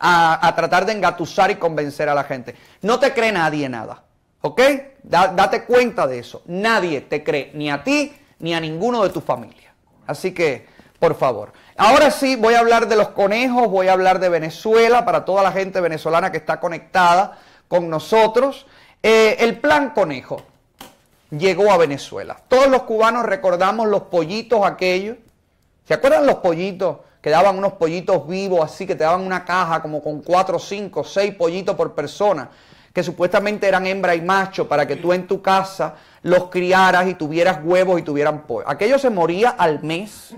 a, tratar de engatusar y convencer a la gente. No te cree nadie nada. ¿Ok? date cuenta de eso. Nadie te cree, ni a ti, ni a ninguno de tu familia. Así que, por favor. Ahora sí, voy a hablar de los conejos, voy a hablar de Venezuela, para toda la gente venezolana que está conectada con nosotros. Eh, el plan conejo llegó a Venezuela. Todos los cubanos recordamos los pollitos aquellos. ¿Se acuerdan los pollitos? Que daban unos pollitos vivos así, que te daban una caja como con cuatro, cinco, seis pollitos por persona, que supuestamente eran hembra y macho, para que tú en tu casa los criaras y tuvieras huevos y tuvieran pollo. Aquello se moría al mes.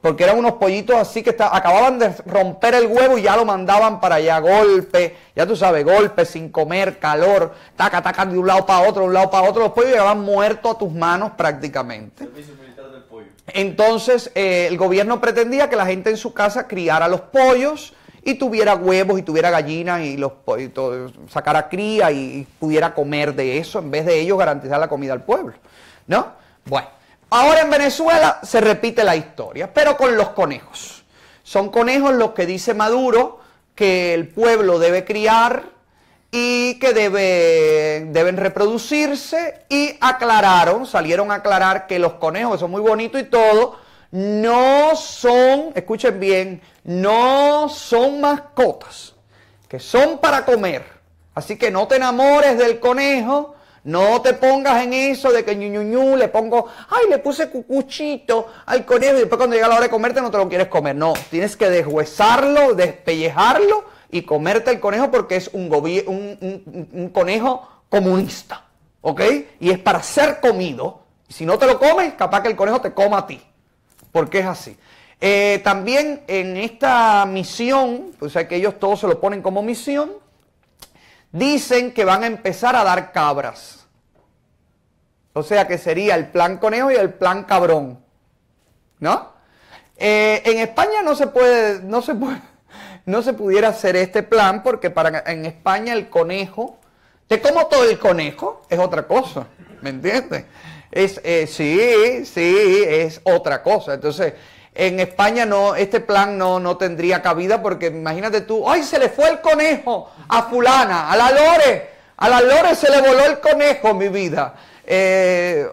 Porque eran unos pollitos así que acababan de romper el huevo y ya lo mandaban para allá, golpe, ya tú sabes, golpe, sin comer, calor, taca, taca de un lado para otro, de un lado para otro, los pollos llegaban muertos a tus manos prácticamente. Entonces eh, el gobierno pretendía que la gente en su casa criara los pollos y tuviera huevos y tuviera gallinas y los pollitos, sacara cría y pudiera comer de eso en vez de ellos garantizar la comida al pueblo. ¿No? Bueno. Ahora en Venezuela se repite la historia, pero con los conejos. Son conejos los que dice Maduro que el pueblo debe criar y que debe, deben reproducirse y aclararon, salieron a aclarar que los conejos, que son muy bonitos y todo, no son, escuchen bien, no son mascotas, que son para comer. Así que no te enamores del conejo, no te pongas en eso de que ñu, le pongo, ay, le puse cucuchito al conejo y después cuando llega la hora de comerte no te lo quieres comer. No, tienes que deshuesarlo, despellejarlo y comerte el conejo porque es un, un, un, conejo comunista. ¿Ok? Y es para ser comido. Si no te lo comes, capaz que el conejo te coma a ti. Porque es así. Eh, también en esta misión, o sea que ellos todos se lo ponen como misión, dicen que van a empezar a dar cabras. O sea que sería el plan conejo y el plan cabrón. ¿No? Eh, en España no se puede, no se puede, no se pudiera hacer este plan porque para en España el conejo, te como todo el conejo, es otra cosa, ¿me entiendes? Es, eh, sí, sí, es otra cosa. Entonces, en España no, este plan no, no tendría cabida porque imagínate tú, ¡ay, se le fue el conejo a fulana, a la Lore! A la Lore se le voló el conejo, mi vida. Eh,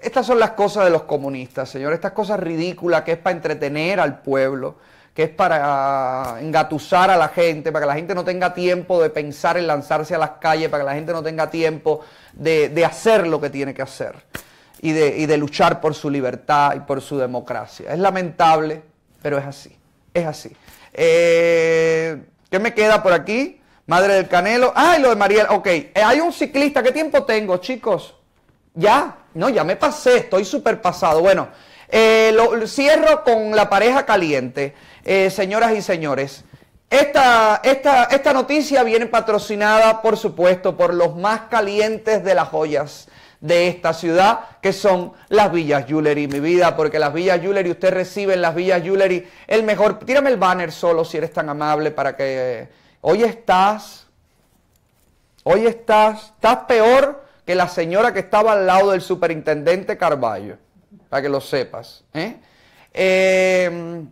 estas son las cosas de los comunistas, señor. Estas cosas ridículas que es para entretener al pueblo, que es para engatusar a la gente, para que la gente no tenga tiempo de pensar en lanzarse a las calles, para que la gente no tenga tiempo de, hacer lo que tiene que hacer y de, luchar por su libertad y por su democracia. Es lamentable, pero es así. Es así. Eh, ¿Qué me queda por aquí? Madre del Canelo. Ah, y lo de Mariel. Ok, eh, hay un ciclista. ¿Qué tiempo tengo, chicos? Ya, no, ya me pasé, estoy súper pasado. Bueno, eh, cierro con la pareja caliente. Señoras y señores, esta, esta, esta noticia viene patrocinada, por supuesto, por los más calientes de las joyas de esta ciudad, que son las Villas Jewelry, mi vida, porque las Villas Jewelry, usted recibe en las Villas Jewelry el mejor. Tírame el banner solo si eres tan amable para que. Hoy estás. Hoy estás. Estás peor que la señora que estaba al lado del superintendente Carballo, para que lo sepas. ¿eh? Eh,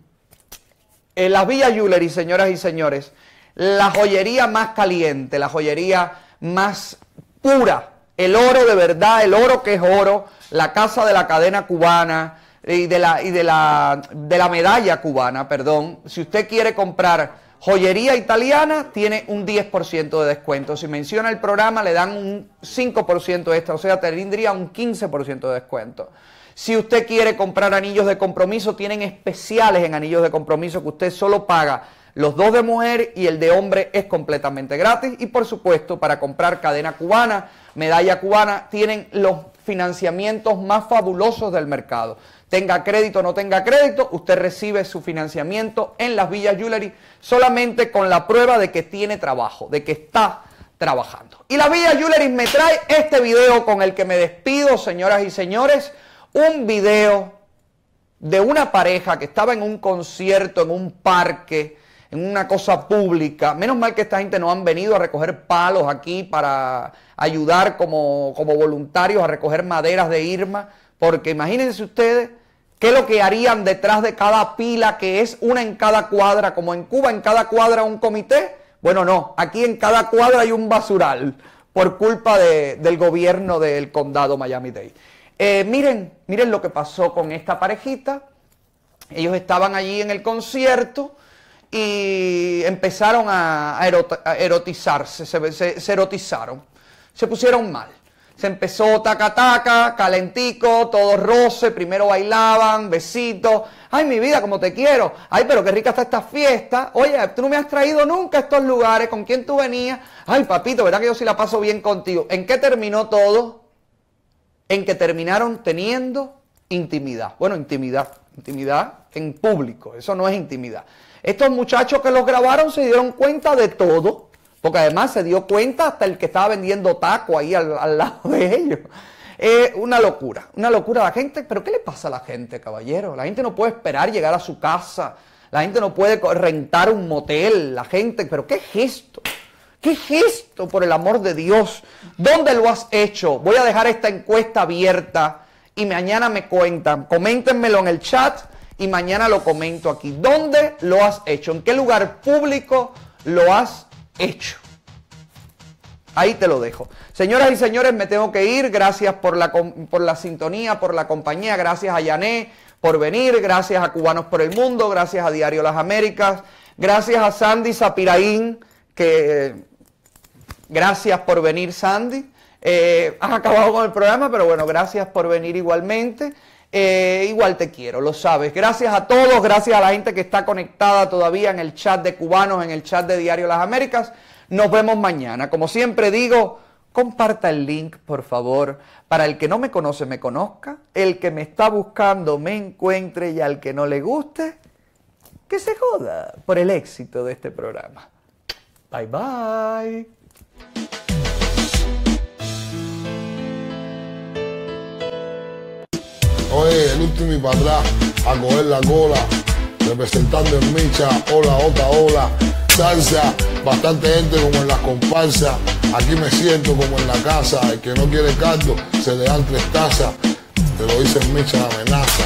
las Villas Jewelry, señoras y señores, la joyería más caliente, la joyería más pura el oro de verdad, el oro que es oro, la casa de la cadena cubana y de la, y de la, de la medalla cubana, perdón. Si usted quiere comprar joyería italiana, tiene un 10% de descuento. Si menciona el programa, le dan un 5% extra, o sea, tendría un 15% de descuento. Si usted quiere comprar anillos de compromiso, tienen especiales en anillos de compromiso que usted solo paga los dos de mujer y el de hombre es completamente gratis. Y por supuesto, para comprar cadena cubana, medalla cubana, tienen los financiamientos más fabulosos del mercado. Tenga crédito o no tenga crédito, usted recibe su financiamiento en las Villas Jewelry solamente con la prueba de que tiene trabajo, de que está trabajando. Y la Villa Jewelry me trae este video con el que me despido, señoras y señores. Un video de una pareja que estaba en un concierto, en un parque, en una cosa pública. Menos mal que esta gente no han venido a recoger palos aquí para ayudar como, como voluntarios a recoger maderas de Irma, porque imagínense ustedes qué es lo que harían detrás de cada pila, que es una en cada cuadra, como en Cuba en cada cuadra un comité. Bueno, no, aquí en cada cuadra hay un basural por culpa del gobierno del condado Miami-Dade. Eh, miren, miren lo que pasó con esta parejita. Ellos estaban allí en el concierto y empezaron a, erotizarse, se, erotizaron, se pusieron mal. Se empezó taca taca, calentico, todo roce, primero bailaban, besitos. Ay, mi vida, como te quiero. Ay, pero qué rica está esta fiesta. Oye, tú no me has traído nunca a estos lugares, ¿con quién tú venías? Ay, papito, ¿verdad que yo sí la paso bien contigo? ¿En qué terminó todo? En que terminaron teniendo intimidad. Bueno, intimidad, intimidad en público, eso no es intimidad. Estos muchachos que los grabaron se dieron cuenta de todo, porque además se dio cuenta hasta el que estaba vendiendo taco ahí al, lado de ellos. Es una locura, una locura. La gente, pero ¿qué le pasa a la gente, caballero? La gente no puede esperar llegar a su casa, la gente no puede rentar un motel, la gente, pero ¿qué gesto? ¿Qué gesto, por el amor de Dios? ¿Dónde lo has hecho? Voy a dejar esta encuesta abierta y mañana me cuentan. Coméntenmelo en el chat y mañana lo comento aquí. ¿Dónde lo has hecho? ¿En qué lugar público lo has hecho? Ahí te lo dejo. Señoras y señores, me tengo que ir. Gracias por la, por la sintonía, por la compañía. Gracias a Yané por venir. Gracias a Cubanos por el Mundo. Gracias a Diario Las Américas. Gracias a Sandy Zapiraín, que... Gracias por venir, Sandy. Eh, has acabado con el programa, pero bueno, gracias por venir igualmente. Eh, igual te quiero, lo sabes. Gracias a todos, gracias a la gente que está conectada todavía en el chat de cubanos, en el chat de Diario Las Américas. Nos vemos mañana. Como siempre digo, comparta el link, por favor, para el que no me conoce me conozca, el que me está buscando me encuentre y al que no le guste, que se joda por el éxito de este programa. Bye bye. Oye, el último y para atrás a coger la cola, representando en Micha, hola, otra ola, salsa, bastante gente como en las comparsas, aquí me siento como en la casa, el que no quiere caldo, se le dan tres tazas, te lo dice en Micha la amenaza.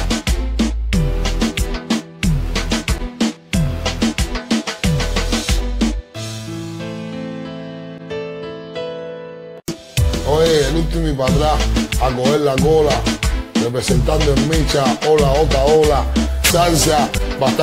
Oye, el último y para atrás a coger la cola, representando en Micha, hola, otra ola, salsa, bastante.